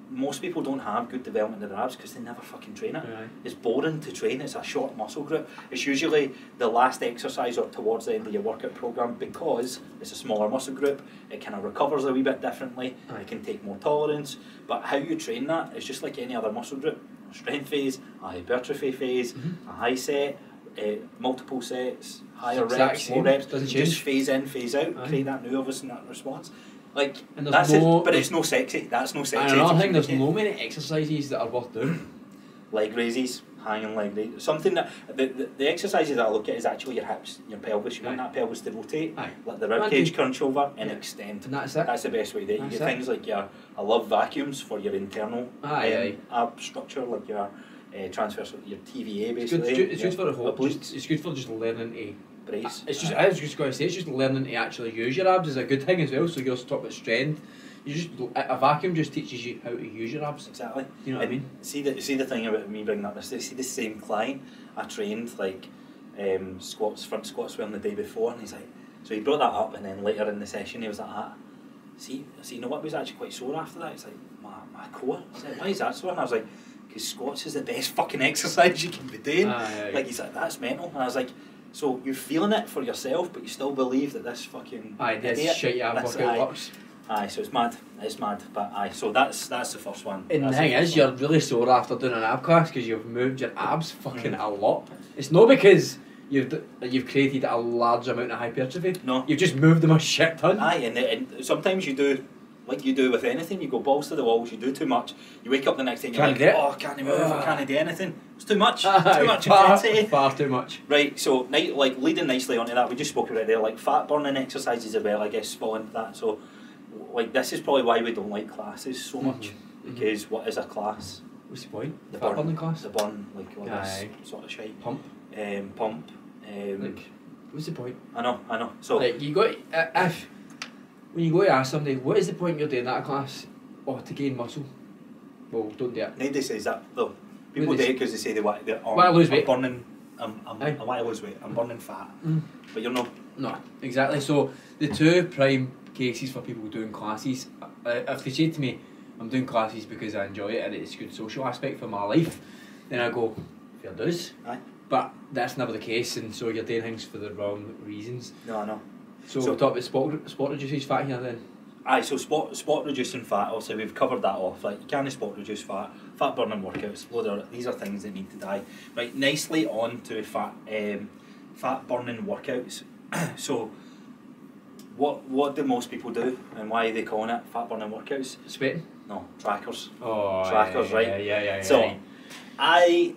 most people don't have good development of their abs because they never fucking train it. Aye. It's boring to train. It's a short muscle group. It's usually the last exercise or towards the end of your workout program because it's a smaller muscle group. It kind of recovers a wee bit differently. Aye. It can take more tolerance. But how you train that is just like any other muscle group. Strength phase, a hypertrophy phase, Mhm. a high set, uh, multiple sets, higher reps, more reps. Just phase in, phase out, Aye. create that nervous and that response. Like And that's no- it, but it's no sexy. That's no sexy. And another to thing, there's no many exercises that are worth doing. leg raises, hanging leg raises. Something that the, the, the exercises that I look at is actually your hips, your pelvis. You want that pelvis to rotate, Aye. let the rib cage crunch over and Yeah. extend. And that's it. That's the best way to do it. You get it. things like your, I love vacuums for your internal Aye, um, ab structure, like your uh, transverse, your TVA It's good, basically. it's good, it's good for the whole. Just, it's good for just learning to. Brace. It's just, I was just going to say, it's just learning to actually use your abs is a good thing as well. So you're talking about strength. You just a vacuum just teaches you how to use your abs. Exactly. You know what I And mean? See the see the thing about me bringing up this. See the same client I trained like um, squats, front squats with him the day before, and he's like, so he brought that up, and then later in the session he was like, ah, see, see, you know what was actually quite sore after that. He's like, my my core. I said, why is that sore? And I was like, because squats is the best fucking exercise you can be doing. Aye, aye. Like he's like, that's mental, and I was like. So you're feeling it for yourself, but you still believe that this fucking Aye, this idiot- shit ab this- aye. works. Aye, so it's mad. It's mad, but aye. So that's that's the first one. And the thing first is, one. you're really sore after doing an ab class because you've moved your abs fucking Mm. a lot. It's not because you've you've created a large amount of hypertrophy. No. You've just moved them a shit ton. Aye, and, and sometimes you do, like you do with anything, you go balls to the walls, you do too much, you wake up the next day and you're Can't like, oh, I can't move, I Ah. can't do anything. It's too much, Aye, too much far, intensity. far too much. Right, so ni- like leading nicely onto that, we just spoke about there, like fat burning exercises as well, I guess, fall into that. So, like, this is probably why we don't like classes so much, Mhm, mhm. because what is a class? What's the point? The Fat burn, burning class? The burn, like all Aye. this sort of shit. Pump. Um, pump. Um, Like, what's the point? I know, I know. So, Like you got uh, if when you go to ask somebody, what is the point you're doing that class? Oh, to gain muscle. Well, don't do it. Nobody says that though. People do it because they say they want. They're, Wanna lose I'm weight. burning. I'm, I'm, I want to lose weight. I'm burning fat. Mm. But you're not. No, exactly. So the two prime cases for people doing classes, uh, if they say to me, "I'm doing classes because I enjoy it and it's a good social aspect for my life," then I go, "Fair dues." Aye. But that's never the case, and so you're doing things for the wrong reasons. No, I know. So, So- we about spot spot reduces fat here then. Aye, so spot spot reducing fat. Obviously, we've covered that off. Like you can't spot reduce fat. Fat burning workouts. Load of, these are things that need to die. Right, nicely on to fat um, fat burning workouts. so, what what do most people do, and why are they calling it fat burning workouts? Sweating. No, trackers. Oh, Trackers, yeah, right? Yeah, yeah, yeah. So, yeah. I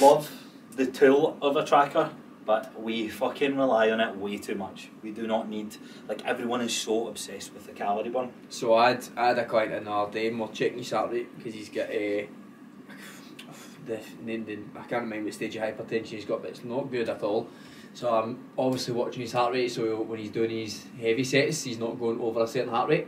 love the tool of a tracker, but we fucking rely on it way too much. We do not need like everyone is so obsessed with the calorie burn. So I had, I had a client other day and we're checking his heart rate because he's got a. The, the, the, I can't remember what stage of hypertension he's got, but it's not good at all. So I'm obviously watching his heart rate. So when he's doing his heavy sets, he's not going over a certain heart rate.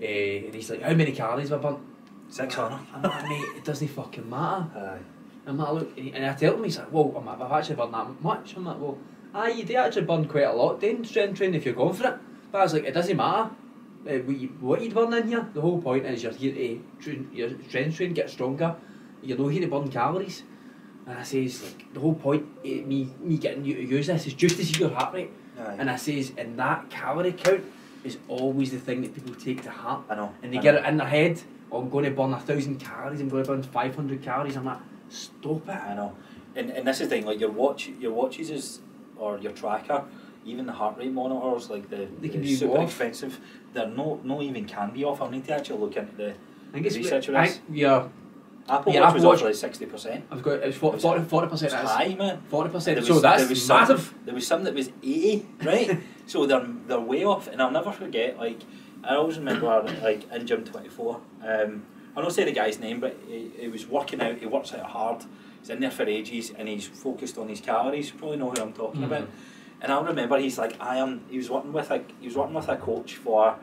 Uh, and he's like, "How many calories have I burnt?" Six hundred. I'm like, "Mate, it doesn't fucking matter." Aye. I'm like, "Look," and I tell him, he's like, "Well, I'm like, I've actually burned that much." I'm like, "Well, aye, you do actually burn quite a lot doing strength training if you're going for it." But I was like, "It doesn't matter." Uh, what, you, what you'd burn in here, the whole point is you're here to train, your strength train, get stronger. You're not here to burn calories. And I says, like, the whole point of me, me getting you to use this is just to see your heart rate. Aye. And I says, and that calorie count is always the thing that people take to heart. I know. And they I get know. it in their head, oh, I'm going to burn a thousand calories, I'm going to burn 500 calories. I'm like, stop it. I know. And, and this is the thing, like your watch, your watches is, or your tracker, even the heart rate monitors, like the, They can the be super off. expensive, they're no, no even can be off. I need to actually look into the I think it's Research of I this? yeah, Apple Yeah, Watch Apple was Watch- like sixty percent. I've got it's 40 It was- 40 40 It was percent. high, man. Forty percent. was- So that's there was some- massive. There was some that was eighty, right? so they're they're way off, and I'll never forget. Like I always remember, like in gym twenty four. Um, I don't say the guy's name, but he, he was working out. He works out hard. He's in there for ages, and he's focused on his calories. You probably know who I'm talking Mhm. about. And I remember he's like, I am. He was working with like he was working with a coach for.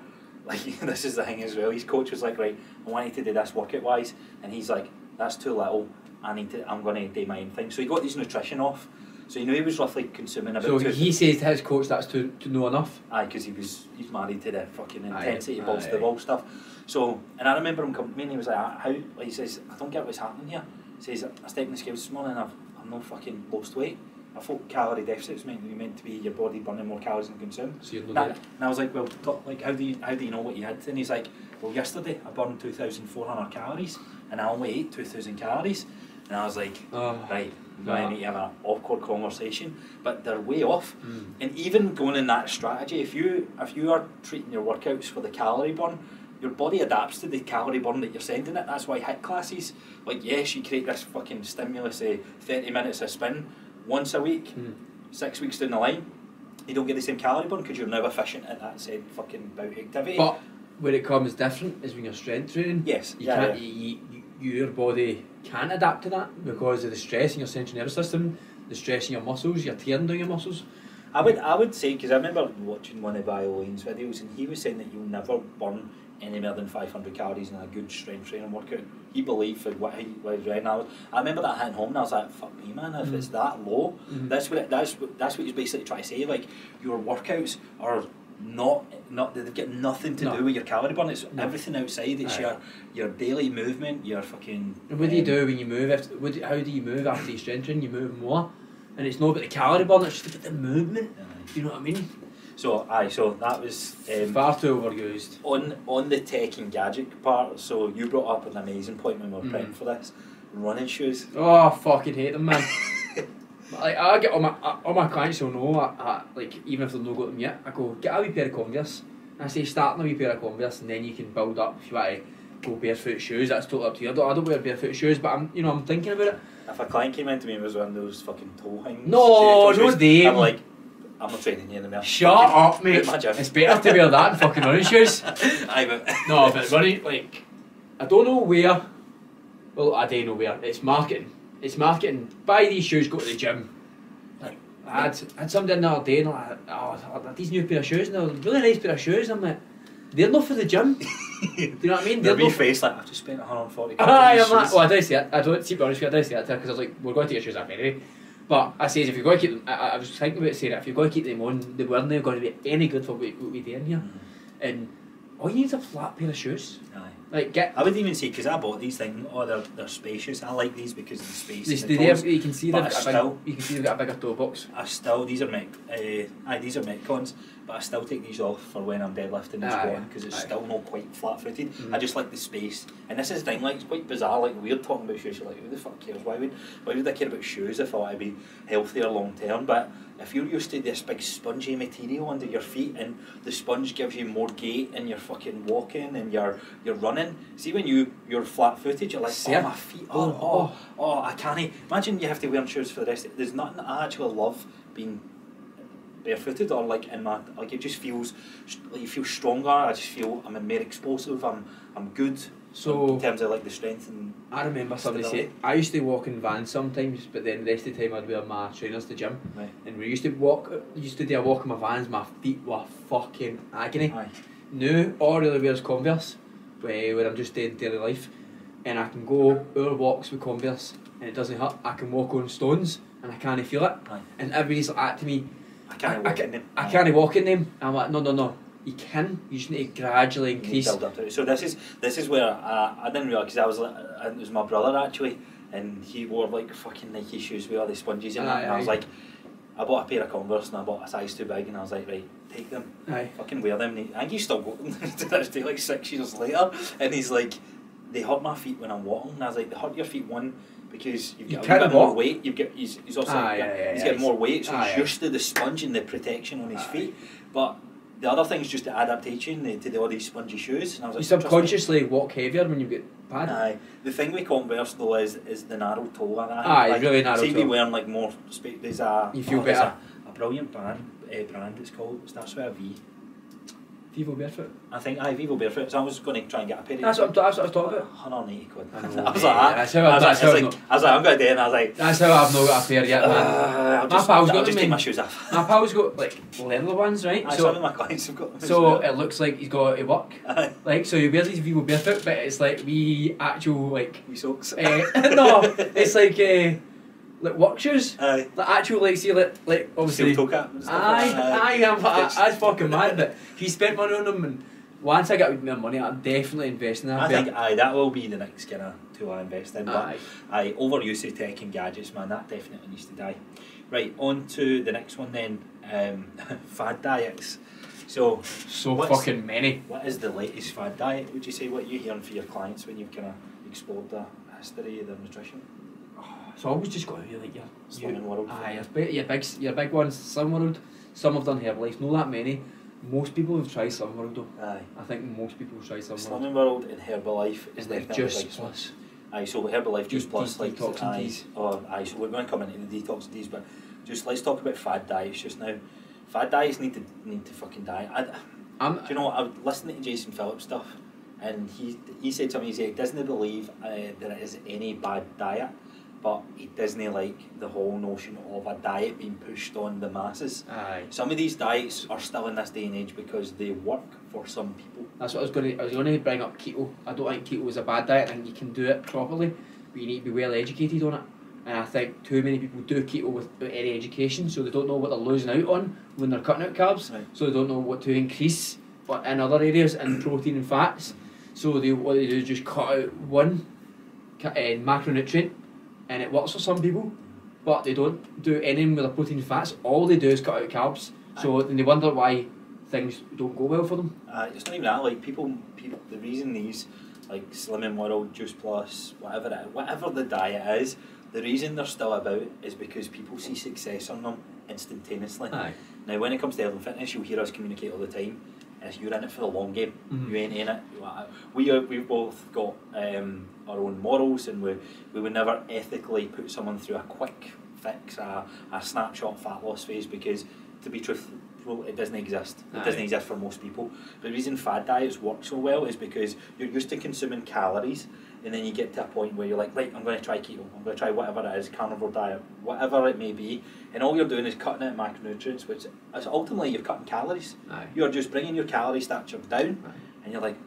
Like this is the thing as well. His coach was like, right, I want you to do this workout wise, and he's like, that's too little. I need to. I'm going to do my own thing. So he got his nutrition off. So you know he was roughly consuming about. So two, he says to his coach that's to, to know enough. Aye, because he was he's married to the fucking Aye, intensity balls to aye. the ball stuff. So and I remember him coming to me and he was like, "Ah, how? He says, I don't get what's happening here. He says, I stepped in the scales this morning and I've I'm not fucking lost weight. I thought calorie deficit deficits meant you meant to be your body burning more calories than consumed. So And I, and I was like, well, talk, like how do you how do you know what you had? And he's like, well, yesterday I burned two thousand four hundred calories and I only ate two thousand calories. And I was like, Oh. right, Nah. I need to have an awkward conversation. But they're way off. Mm. And even going in that strategy, if you if you are treating your workouts for the calorie burn, your body adapts to the calorie burn that you're sending it. That's why HIIT classes, like yes, you create this fucking stimulus, say thirty minutes of spin once a week, Mm. six weeks down the line, you don't get the same calorie burn because you're now efficient at that said fucking bout activity. But where it comes different is when you're strength training. yes, You yeah, can't, yeah. You, you, your body can't adapt to that because of the stress in your central nervous system, the stress in your muscles, you're tearing down your muscles. I would I would say because I remember watching one of Violine's videos and he was saying that you'll never burn any more than 500 calories in a good strength training workout. He believed for what he was doing. I, was, I remember that hitting home and I was like, fuck me man, if Mm. it's that low, Mhm. that's what it, that's that's what he's basically trying to say. Like your workouts are not not they've got nothing to No. do with your calorie burn. It's No. everything outside. It's Aye. your your daily movement. Your fucking. And what do you um, do when you move? If, what do, how do you move after you strength train? You move more. And it's not about the calorie burn, it's just about the movement. Do you know what I mean? So aye, so that was um, Far too overused. on on the tech and gadget part, so you brought up an amazing point when we were Mm. prepping for this. Running shoes. Oh, I fucking hate them, man. Like I get all my all my clients will know. I, I, like even if they've not got them yet, I go get a wee pair of Converse. And I say start on a wee pair of Converse, and then you can build up. If you want to go barefoot shoes, that's totally up to you. I don't, I don't wear barefoot shoes, but I'm you know I'm thinking about it. If a client came in to me and was one of those fucking toe hangs, No, no. I'm like, I'm not training you in the mirror. Shut up, mate. It's better to wear that than fucking running shoes. Aye, but No, but running like I don't know where. Well, I don't know where. It's marketing. It's marketing. Buy these shoes. Go to the gym. Like I had, I had somebody in the other day, and I'm like, oh, I- these new pair of shoes, and they're really nice pair of shoes. I'm like, they're not for the gym. Do you know what I mean? They're not. face like I've just spent 140. Aye, I'm like, well, I don't say it. I don't, to be honest with you, I don't say that because I was like, we're going to your shoes off anyway. But I says, if you're going to keep them, I, I- was thinking about saying it, if you're going to keep them on, they weren't going to be any good for what, we- what we doing here. shoes. And all you need is a flat pair of shoes. Aye. Like, get. I wouldn't even say because I bought these things. Oh, they're they're spacious. I like these because of the space. They, the toes. you can see they've got a big, you can see they've got a bigger toe box. I still these are Met, uh, aye these are Metcons, but I still take these off for when I'm deadlifting and squatting because it's aye. still not quite flat footed. Mm. I just like the space, and this is the thing like it's quite bizarre. Like we're talking about shoes, you're like who the fuck cares? Why would why would I care about shoes if I want to be healthier long term? But if you're used to this big spongy material under your feet and the sponge gives you more gait and you're fucking walking and you're you're running. See when you you're flat footed, you're like See oh my feet, oh Oh, oh oh I can't. Imagine you have to wear shoes for the rest. Of, there's nothing I actually love being barefooted or like in my like it just feels like you feel stronger. I just feel I'm more explosive. I'm I'm good So in terms of like the strength and I remember somebody saying I used to walk in vans sometimes, but then the rest of the time I'd wear my trainers to gym. right. And we used to walk, used to do a walk in my vans. My feet were fucking agony. Aye. Now all I really wears Converse, where, where I'm just doing daily life, and I can go hour walks with Converse, and it doesn't hurt. I can walk on stones, and I can't feel it. Aye. And everybody's like that to me. I can't I, walk ca- in them. I can't walk in them. I'm like, no, no, no. You can. You just need to gradually You increase. build up to it. So this is this is where uh, I didn't realise because I was it was my brother actually, and he wore like fucking Nike shoes with all the sponges in it, and I was like, I bought a pair of Converse and I bought a size too big, and I was like, right, take them, Aye. fucking wear them. And he, I think he's still got them to this day, like six years later, and he's like, they hurt my feet when I'm walking, and I was like, they hurt your feet one. Because you've You got a can't bit more walk. weight, you've got he's, he's also Aye, got- aye, he's aye. getting more weight, so he's used to the sponge and the protection on his feet. But the other thing's just the adaptation to, to the, all these spongy shoes. And I was like, me. subconsciously walk heavier when you get bad. Aye. The thing with Converse though is is the narrow toe and that. Aye, like, really narrow See me wearing like more. There's a. You feel there's better. A, a brilliant brand. Uh, brand it's called. It starts with a V. Vivo barefoot. I think I Vivo Barefoot. So I was going to try and get a pair. of That's what, I'm, that's what I was talking about. 180 quid. I I, was mate, like, that. that's how I was I- like, that's I was how like, I'm was like, I'm going to do it, and I was like, That's how I've not got a pair yet, man. uh, I'll My just, pal's I'll got just them take my shoes off. My pal's got like leather ones, right? Aye, some of so my clients have got them. so well. it looks like he's got to work. Aye, Like so, he wears these Vivo barefoot, but it's like we actual like wee socks. eh, no, it's like uh, like work shoes. Aye. Like actual like see like like obviously. Steel toe cap and stuff Aye, like that. aye, I'm, I, It's- that's fucking mad. But he spent money on them, and once I get my money, I'm definitely investing in that. I think aye, that will be the next kind of tool I invest in. But Aye. aye, overuse of tech and gadgets, man, that definitely needs to die. Right, on to the next one then. Um, fad diets. So, So fucking many. what is the latest fad diet? Would you say what you hearing for your clients when you've kind of explored the history of their nutrition? So I always just got to be like your, Slimming world. Aye, your, big- your big, your big ones. Slim World. Some have done Herbalife. Not that many. Most people have tried Slim World though. Aye. I think most people have tried Slim World. Slimming World and Herbalife is like Juice biggest. Plus. Aye, so Herbalife Juice Plus, de- like detox and aye, teas. oh, aye, so we're going to come into the detox and teas, but just let's talk about fad diets just now. Fad diets need to need to fucking die. I, I'm, Do you know what? I was listening to Jason Phillips stuff, and he he said to me, he said doesn't he believe uh, there is any bad diet, but he doesn't like the whole notion of a diet being pushed on the masses. aye. Some of these diets are still in this day and age because they work for some people. That's what I was going to. I was going to bring up keto. I don't think keto is a bad diet. I think you can do it properly, but you need to be well educated on it. And I think too many people do keto without any education, so they don't know what they're losing out on when they're cutting out carbs. Right. So they don't know what to increase, but in other areas in protein and fats. So they what they do is just cut out one uh, macronutrient, and it works for some people, but they don't do anything with the protein fats. All they do is cut out carbs. So then they wonder why things don't go well for them. Uh, it's not even that. Like people, people. The reason these, like Slimming World, Juice Plus, whatever it, whatever the diet is, the reason they're still about is because people see success on them instantaneously. Aye. Now, when it comes to health and fitness, you'll hear us communicate all the time. Is you're in it for the long game. Mhm. You ain't in it. We are, we've both got um, our own morals, and we we would never ethically put someone through a quick fix, a, a snapshot fat loss phase, because to be truthful, it doesn't exist. It Aye. doesn't exist for most people. But the reason fad diets work so well is because you're used to consuming calories, and then you get to a point where you're like, right, I'm going to try keto. I'm going to try whatever it is, carnivore diet, whatever it may be, and all you're doing is cutting out macronutrients, which is ultimately you're cutting calories. Aye. You're just bringing your calorie stature down, Aye. and you're like,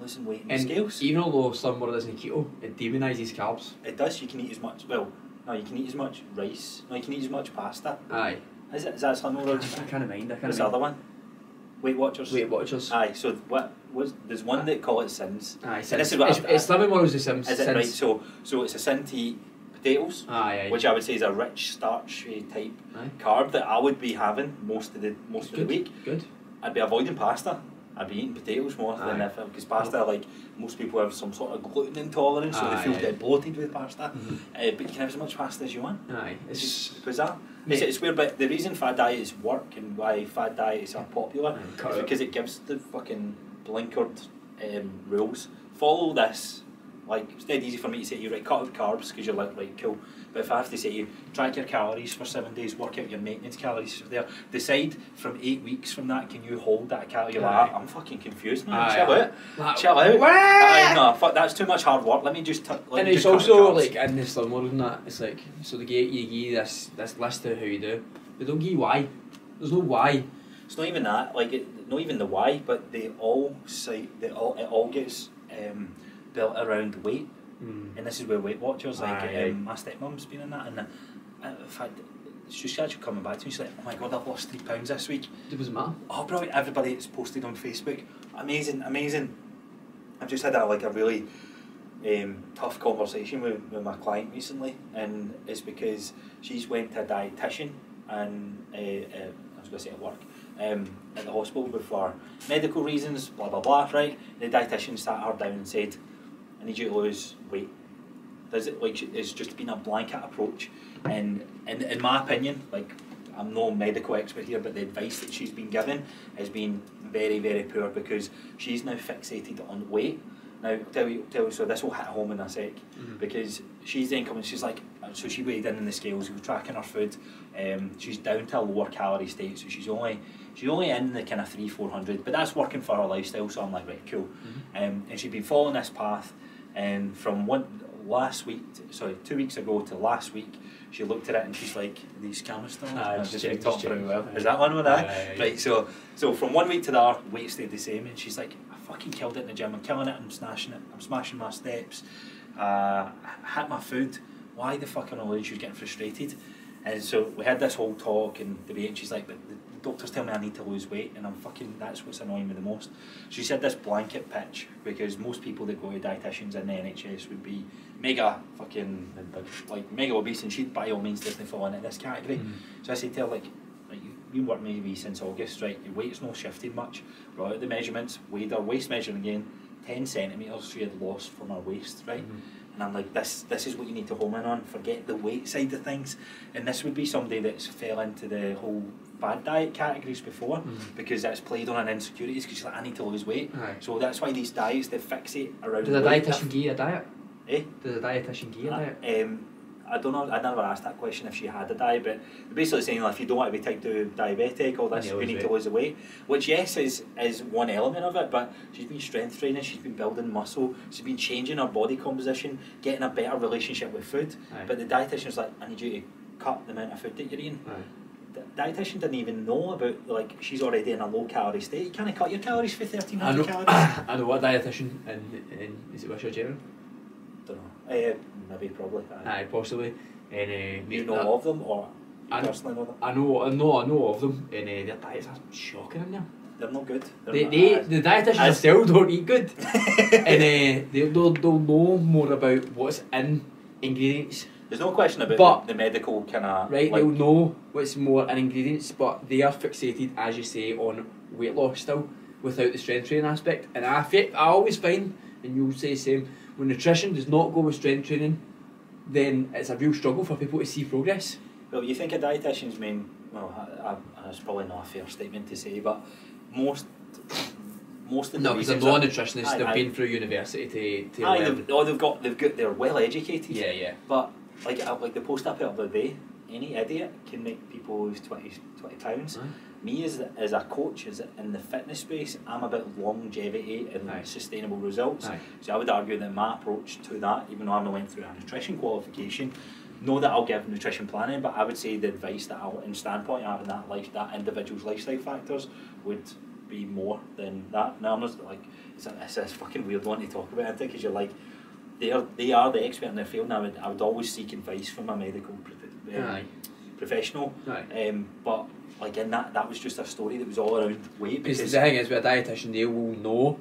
losing weight in the And scales. even although Slim World isn't keto, oh, it demonises carbs. It does. You can eat as much. Well, no, you can eat as much rice. No, you can eat as much pasta. Aye. Is it? Is that something? I Or kind of mind. I kind What's of the other one? Weight Watchers. Weight Watchers. Aye. So what was? There's one that call it sins. Aye, And this is what it's, I- it's Slim World is the Sims. Is it Sims. right? So so it's a sin to eat potatoes, Aye, aye. which I would say is a rich starchy type Aye. carb that I would be having most of the most of the Good. week. Good. I'd be avoiding pasta. I'd be eating potatoes more than Aye. if because pasta like most people have some sort of gluten intolerance, so Aye, they feel aye. dead bloated with pasta. Mhm. Uh, but you can have as much pasta as you want. Aye. It's It's bizarre. It's, it's weird, but the reason fad diets work and why fad diets are popular is because it gives the fucking blinkered um, rules. Follow this Like it's dead easy for me to say to you, right, cut out carbs because you're like, right, cool. But if I have to say to you, track your calories for seven days, work out your maintenance calories there, decide from eight weeks from that, can you hold that calorie? You're like, I'm fucking confused man. Aye, Chill aye. out. Like, Chill out. Aye, no, fuck, that's too much hard work. Let me just. T- let and it's also like in the slim world and that it's like so they get you give you this this list of how you do, but they don't give you why. There's no why. It's not even that, like, it, not even the why, but they all say they all it all gets um, built around weight, and this is where Weight Watchers, like, Aye. um, my stepmom's been in that, and uh, in fact, she's actually coming back to me. She's like, "Oh my god, I've lost three pounds this week." It doesn't matter. Oh, brilliant! Everybody it's posted on Facebook. Amazing, amazing. I've just had a like a really um, tough conversation with, with my client recently, and it's because she's went to a dietitian and uh, uh, I was going to say at work um, at the hospital for medical reasons, blah blah blah. Right? The dietitian sat her down and said, "I need you to lose weight." Does it like it's just been a blanket approach, and in in my opinion, like I'm no medical expert here, but the advice that she's been given has been very, very poor because she's now fixated on weight. Now, tell you, tell you, so this will hit home in a sec because she's then coming. She's like, so she weighed in in the scales. We were tracking her food. Um, she's down to a lower calorie state, so she's only she's only in the kind of three four hundred. But that's working for her lifestyle. So I'm like, right, cool. Um, and she'd been following this path, and from one last week, sorry, two weeks ago to last week, she looked at it and she's like, these cameras still. on?" Aye, I've just just check- been just well. Is that one with that? Aye, aye. Right. So so from one week to the other, weight stayed the same, and she's like, I fucking killed it in the gym. I'm killing it. I'm smashing it. I'm smashing my steps. Uh, I hit my food. Why the fuck am I losing? She was getting frustrated, and so we had this whole talk and debate. And she's like, but the doctors tell me I need to lose weight, and I'm fucking. That's what's annoying me the most. She said this blanket pitch because most people that go to dietitians in the NHS would be mega fucking like mega obese, and she by all means doesn't fall into this category. Mhm. So I said to her like, like you- working with since August, right? Your weight's not shifted much. Brought out the measurements, weighed her waist measuring again, ten centimeters she had lost from her waist, right? Mhm. And I'm like, this this is what you need to home in on. Forget the weight side of things. And this would be somebody that's fell into the whole bad diet categories before Mhm. because that's played on an insecurities because she's like, I need to lose weight. So that's why these diets they fixate around. Does a dietitian give you a diet? Eh? Does a dietitian give you a diet? Um, I don't know. I never asked that question if she had a diet, but basically saying like, if you don't want to be type two diabetic, all this, you need weight. to lose the weight. Which yes is is one element of it, but she's been strength training, she's been building muscle, she's been changing her body composition, getting a better relationship with food. Aye. But the dietitian's like, I need you to cut the amount of food that you're eating. Aye. The dietitian didn't even know about like she's already in a low calorie state. You can't cut your calories for thirteen hundred calories. I know what dietitian and, in is it Wishaw General? don't know. Uh, maybe probably. Aye. Aye, possibly. And uh, You know that- of them or you I know- personally know them? I know, I know, I know of them, and uh, their diets are shocking in there. They're not good. They're They, not- they, the dietitians themselves don't eat good, and uh, they'll, they'll, they'll know more about what's in ingredients, There's no question about But- the medical kind of right? Like, they'll know what's more in ingredients, but they are fixated, as you say, on weight loss still, without the strength training aspect. And I, I always find, and you'll say the same, when nutrition does not go with strength training, then it's a real struggle for people to see progress. well, you think a dietitian's main well, I, I, that's probably not a fair statement to say, but most most of the No, because they're not nutritionists. Aye, They've aye. been through university to, to Aye, learn. they've, oh, they've got they've got they're well educated. Yeah, yeah. But like like the post I put up the other day, any idiot can make people lose 20, 20 pounds. Aye. Me as as a coach, as in the fitness space, I'm about longevity and Aye. sustainable results. Aye. So I would argue that my approach to that, even though I went through a nutrition qualification, know that I'll give nutrition planning, but I would say the advice that I'll in standpoint having that life that individual's lifestyle factors would be more than that. Now I'm not like it's a, it's a fucking weird one to talk about, I think because you're like they are they are the expert in their field, and I would I would always seek advice from a medical prof- um, professional. Aye. Um, but like in that, that was just a story that was all around weight Because because the thing is, with a dietitian, they will know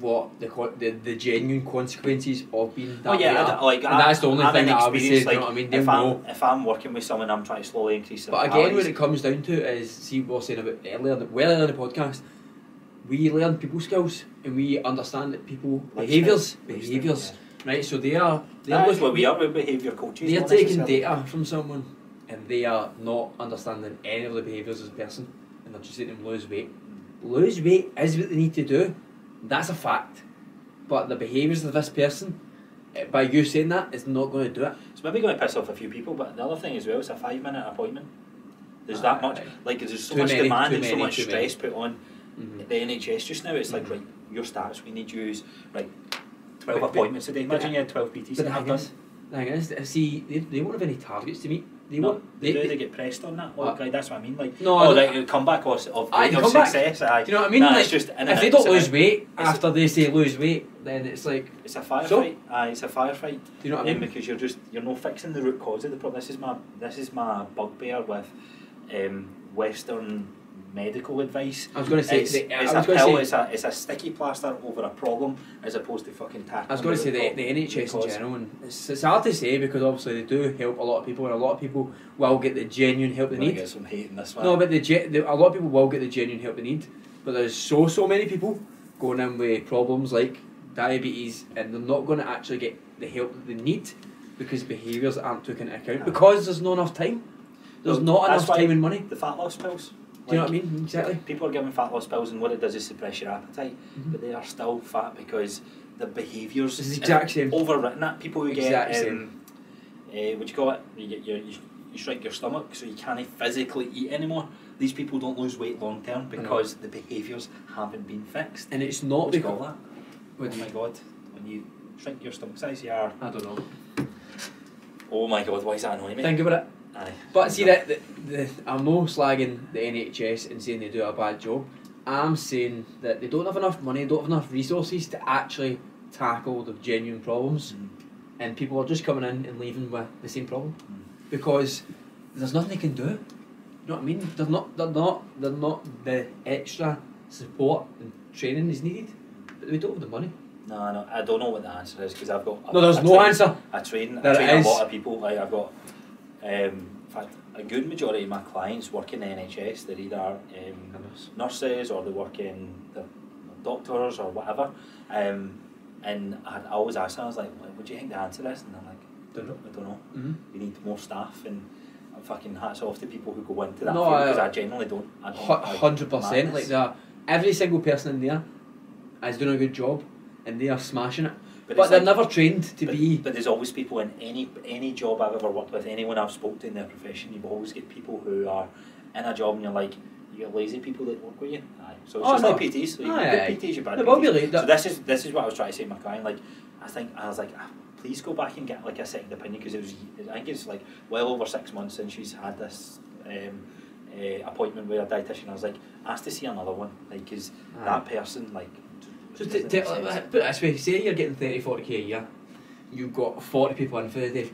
what the co- the, the genuine consequences of being that Oh yeah, I, like and I, that's the only I'm thing that I would say. do you know what I mean? They if know. I'm if I'm working with someone, I'm trying to slowly increase But again, when calories. it comes down to it, is see what I was saying about earlier, well earlier in the podcast, we learn people skills and we understand that people behaviours, behaviours, right? So they are they're That is looking- what we are. We're behaviour coaches. They're taking data from someone and they are not understanding any of the behaviours as a person and they're just to them lose weight. Lose weight is what they need to do. That's a fact. but the behaviours of this person, eh, by you saying that, is not going to do it. It's maybe going to piss off a few people, but the other thing as well, it's a five minute appointment. There's that much, like there's so Too much many, demand and so much stress put on Mhm. the NHS just now. It's like, Mhm. right, your stats, we need you, right, 12 But- appointments a day. Imagine you had 12 PTs But the have thing is, the thing is, see, they, they won't have any targets to meet. They No, won't. they, They, do, they, get pressed on that. Uh, Well, like, that's what I mean. Like, No, oh, like, comeback of, of, Aye, of success. Aye. do you know what I mean? Nah, like, it's just if they don't lose weight it's a- after they say lose weight, then it's like, It's a firefight. So? Aye, it's a firefight. do you know what I mean? because you're just you're not fixing the root cause of the problem. This is my this is my bugbear with um, Western medical advice. I was going to say, it's, the, it's a pill. to It's a it's a sticky plaster over a problem as opposed to fucking tackling. I was going to say the the, NHS in general, and it's, it's hard to say because obviously they do help a lot of people, and a lot of people will get the genuine help they need. get some hate in this one. No, but the, the a lot of people will get the genuine help they need, but there's so so many people going in with problems like diabetes, and they're not going to actually get the help that they need because behaviours aren't taken into account because there's not enough time. There's Well, not enough time and money. the fat loss pills. Do you know what I mean? Exactly. People are giving fat loss pills, and what it does is suppress your appetite, Mhm. but they are still fat because the behaviours. It's the exact same. Overwritten that people who Exact get um, uh, what do you call it? You get your you, you shrink your stomach, so you can't physically eat anymore. These people don't lose weight long term because the behaviours haven't been fixed. And it's not What do you because call that? when oh my god! When you shrink your stomach size, you are. I don't know. Oh my god! Why is that annoying me? Think about it. Aye. But see that the, the, I'm no slagging the NHS and saying they do a bad job. I'm saying that they don't have enough money, don't have enough resources to actually tackle the genuine problems, Mm. and people are just coming in and leaving with the same problem Mm. because there's nothing they can do. You know what I mean? They're not. They're not. They're not the extra support and training is needed. But we don't have the money. No, no, I don't know what the answer is because I've got. No, there's I no train- answer. I train, I train a lot of people. Like I've got, um, in fact, a good majority of my clients work in the NHS. They're either um, nurses or they work in the doctors or whatever. Um, and I'd always ask them, I was like, "What do you think the answer is?" And they're like, Don't know. "I don't know. Mm-hmm. We need more staff." And I'm fucking hats off to people who go into that No, field I- because I, genuinely don't. I don't Hundred percent. Like that. Every single person in there is doing a good job, and they are smashing it. But, But, they're like- never trained to but, be. But there's always people in any any job I've ever worked with, anyone I've spoken to in their profession, you always get people who are in a job and you're like, you get lazy people that work with you. Aye. So it's Oh, just no. like PTs. So you Aye, good PTs, you bad be PTs. like So this is this is what I was trying to say to my client. Like, I think I was like, ah, please go back and get like a second opinion because it was I think it's like well over six months since she's had this. Um, uh, appointment with a dietitian. I was like, asked to see another one, like, because that person, like, just t- t- sense. like, put it this way: say you're getting 30, 40 k a year, you've got forty people in for the day.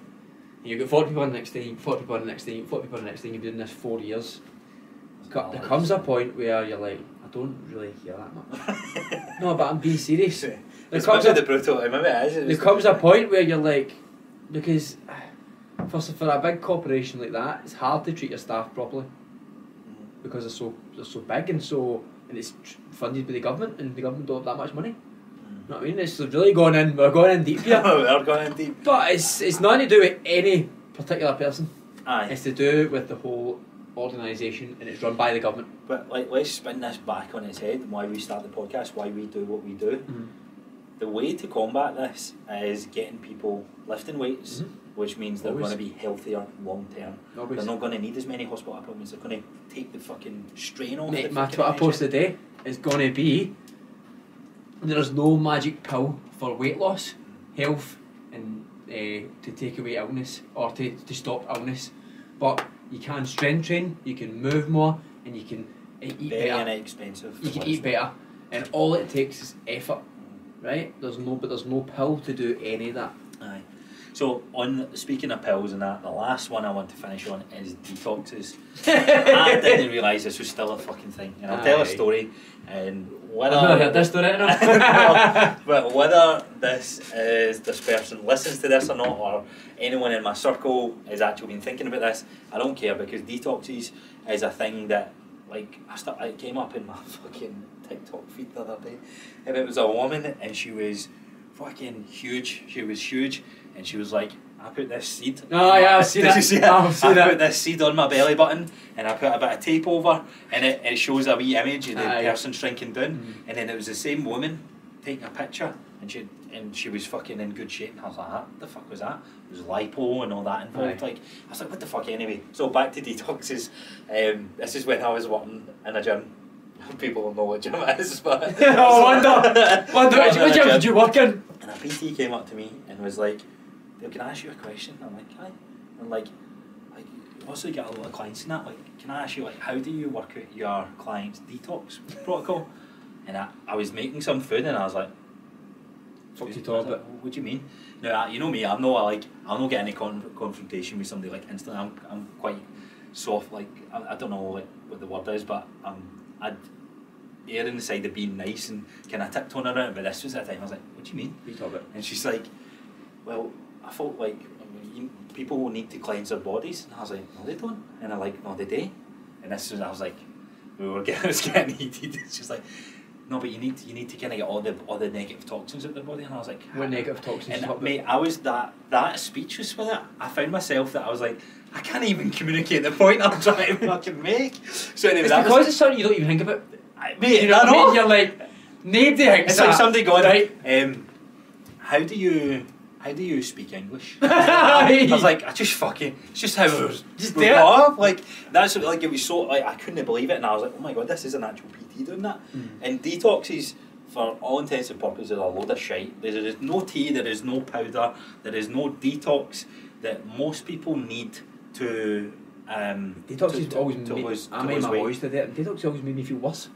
And you've got forty people in the next day, forty people in the next day, forty people in the next day. You've been doing this four years. Co- There comes a point where you're like, I don't really hear that much. No, but I'm being serious. There It's comes a, the brutal. Maybe it is. there comes a point where you're like, because for for a big corporation like that, it's hard to treat your staff properly Mm. because they're so they're so big and so and it's tr- funded by the government and the government don't have that much money. Mm. You know what I mean? It's really going in. We're going in deep here. We're going in deep. But it's it's nothing to do with any particular person. Aye. It's to do with the whole organisation and it's run by the government. But like, let's spin this back on its head and why we start the podcast, why we do what we do. The way to combat this is getting people lifting weights, Mhm. Which means they're going to be healthier long term. They're not going to need as many hospital appointments. They're going to take the fucking strain off. Mate, my Twitter post today is going to be there's no magic pill for weight loss, health, and uh, to take away illness or to, to stop illness. But you can strength train, you can move more, and you can uh, eat Very better. inexpensive. You can eat better, and all it takes is effort, right? There's no, but there's no pill to do any of that. Aye. So on speaking of pills and that, the last one I want to finish on is detoxes. I didn't realise this was still a fucking thing. And I'll tell a story and I've whether never heard this story. No. No, but whether this is this person listens to this or not, or anyone in my circle has actually been thinking about this, I don't care because detoxes is a thing that like I start, it came up in my fucking TikTok feed the other day, and it was a woman and she was fucking huge. She was huge, and she was like. I put this seed. Oh, yeah, I've seen that. see it? I've seen I that. put this seed on my belly button, and I put a bit of tape over, and it, it shows a wee image of the Aye. person shrinking down. Mm. And then it was the same woman taking a picture and she and she was fucking in good shape. And I was like, "What the fuck was that?" It was lipo and all that involved. Aye. Like I was like, "What the fuck?" Anyway, so back to detoxes. Um, this is when I was working in a gym. People don't know what gym it is, but Oh, wonder. Wonder, Working what gym gym. did you work in? And a PT came up to me and was like, "Dale, "Can I ask you a question?" I'm like, "Hi." And like, like, also get a lot of clients in that. Like, can I ask you like, how do you work out your client's detox protocol? And I, I was making some food and I was like, Fuck you talk about. What do you mean? No, I, you know me. I'm not like I'm not getting any con- confrontation with somebody like instantly. I'm, I'm quite soft. Like I, I don't know like what the word is, but um, I'd err on the side of being nice and kind of tiptoeing around. But this was the time I was like, what do you mean? What you talk about? And she's like, well, I thought like I mean, you- people will need to cleanse their bodies. And I was like, no, they don't. And I'm like, no, they do. And this was I was like, we were getting, was getting heated. It's just like, no, but you need to, you need to kind of get all the all the negative toxins out of the body. And I was like, What negative toxins and mate, I was that that speechless with it. I found myself that I was like, I can't even communicate the point I'm trying to fucking make. So anyway, It's because was, it's something you don't even think about. I, mate, You know I what I know. mean? You're like, nobody thinks It's like that. somebody going, right? um, how do you how do you speak English? I was like, I just fucking, it's just how it was. Just do it. Like that's like it was so like I couldn't believe it, and I was like, oh my god, this is an actual PT doing that. Mm. And detoxes, for all intents and purposes, are a load of shite. There is no tea, there is no powder, there is no detox that most people need to. Um, Detox to, to, always to made, lose, I made my weight. voice to it. Detox always made me feel worse.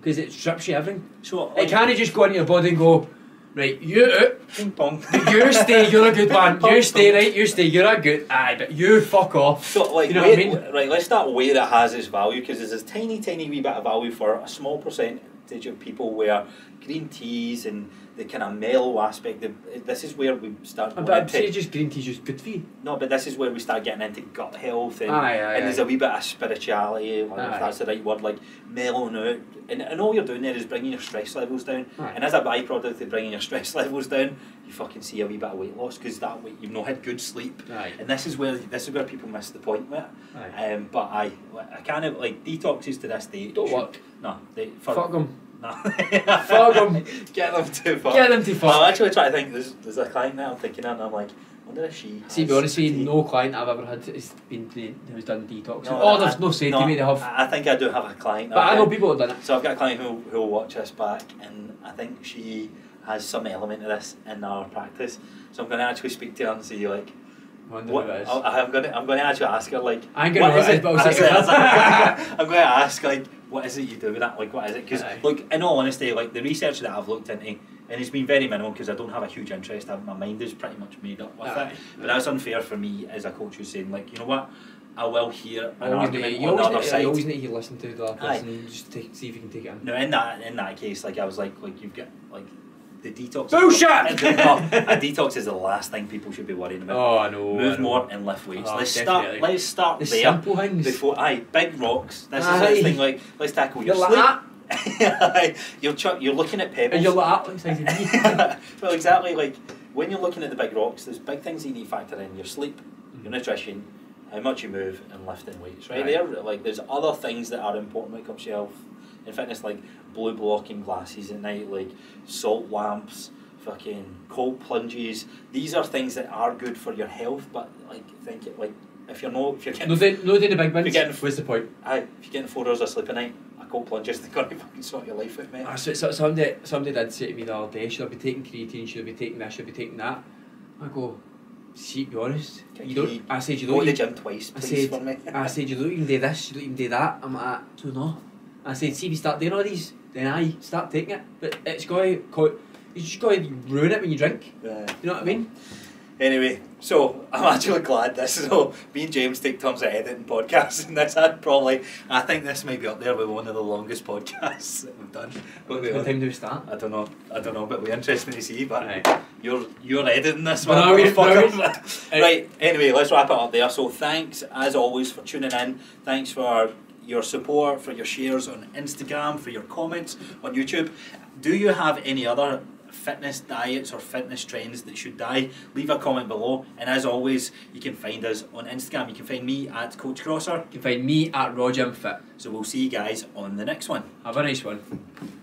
Because it strips you everything. So It can't just go into your body and go, right, you, uh, ping pong. you stay, you're a good man. You stay, right, you stay, you're a good, aye, but you fuck off. So, like, You know where, what I mean? right, let's start where it has its value because there's a tiny, tiny wee bit of value for a small percentage of people where green teas and the kind of mellow aspect. The, this is where we start. But I'd say just green tea's just good for you. no, but this is where we start getting into gut health and, Aye, aye, and there's aye. a wee bit of spirituality, if that's the right word, like mellowing out. And, and all you're doing there is bringing your stress levels down. And as a byproduct of bringing your stress levels down, you fucking see a wee bit of weight loss because that way you've not had good sleep. Aye. And this is where this is where people miss the point with it. Aye. Um, but I, I kind of like detoxes to this day. Don't should- work. No, they for, Fuck them. No. Fuck 'em. Get them to fuck. Get them to I'm actually trying to think. There's, there's a client now I'm thinking of, and I'm like, wonder if she. See, to be honest with you, no client I've ever had has been who's done detox. No, oh, I- there's no say to me they have. I think I do have a client. But I know people who've done it. So I've got a client who who will watch us back, and I think she has some element of this in our practice. So I'm going to actually speak to her and see like. Wonder What, who it is. I- I'm gonna I'm gonna actually ask her like I ain't gonna what know is who it is, it? but I'll say That's it. it, that's it. I'm gonna ask like what is it you do with that? Like what is it? Because Aye. look, in all honesty, like the research that I've looked into, and it's been very minimal because I don't have a huge interest. I, my mind is pretty much made up with Aye. it. But that's unfair for me as a coach who's saying like you know what, I will hear an Always need, argument you, on the other need, side. you always need to listen to the other Aye. person and just take, see if you can take it in. No, in that in that case, like I was like like you've got like the detox. Bullshit! a detox is the last thing people should be worrying about. Oh, I know. Move more and lift weights. Oh, let's definitely. start. Let's start The there. simple things. Before, aye, big rocks. This is the thing. Like, let's tackle your You're like sleep. that. You're chuck, you're looking at pebbles. And you're like that, like size of me. well, exactly. Like when you're looking at the big rocks, there's big things you need to factor in: your sleep, mm-hmm. your nutrition, how much you move, and lifting weights. Right Right. there, like there's other things that are important when it comes to health and fitness, like blue blocking glasses at night, like salt lamps, fucking cold plunges. These are things that are good for your health, but like think it like if you're not if you're getting No, no doing the big ones. getting- What's the point? aye, if you're getting four hours of sleep a night, a cold plunge isn't going to fucking sort your life out, mate. Ah, so, so, somebody, somebody did say to me the other day, should I be taking creatine, should I be taking this, should I be taking that? I go, see, be honest, Can you you don't, I said, you don't, Go to the gym twice, I please, said- for me. I said, you don't even do this, you don't even do that. I'm like, so no. I said, see, if you start doing all these, then I start taking it. But it's going to, you just got to ruin it when you drink. Yeah. You know what I mean? Anyway, so I'm actually glad this is all. Me and James take turns at editing podcasts, and this had probably. I think this may be up there with one of the longest podcasts that we've done. We- What time do we start? I don't know. I don't know, but we're interested to see. But Aye. you're you're editing this one. we- right. Anyway, let's wrap it up there. So thanks as always for tuning in. Thanks for your support, for your shares on Instagram, for your comments on YouTube. Do you have any other fitness diets or fitness trends that should die? Leave a comment below. And as always, you can find us on Instagram. You can find me at Coach Crosser. You can find me at Roger Fit. So we'll see you guys on the next one. Have a nice one.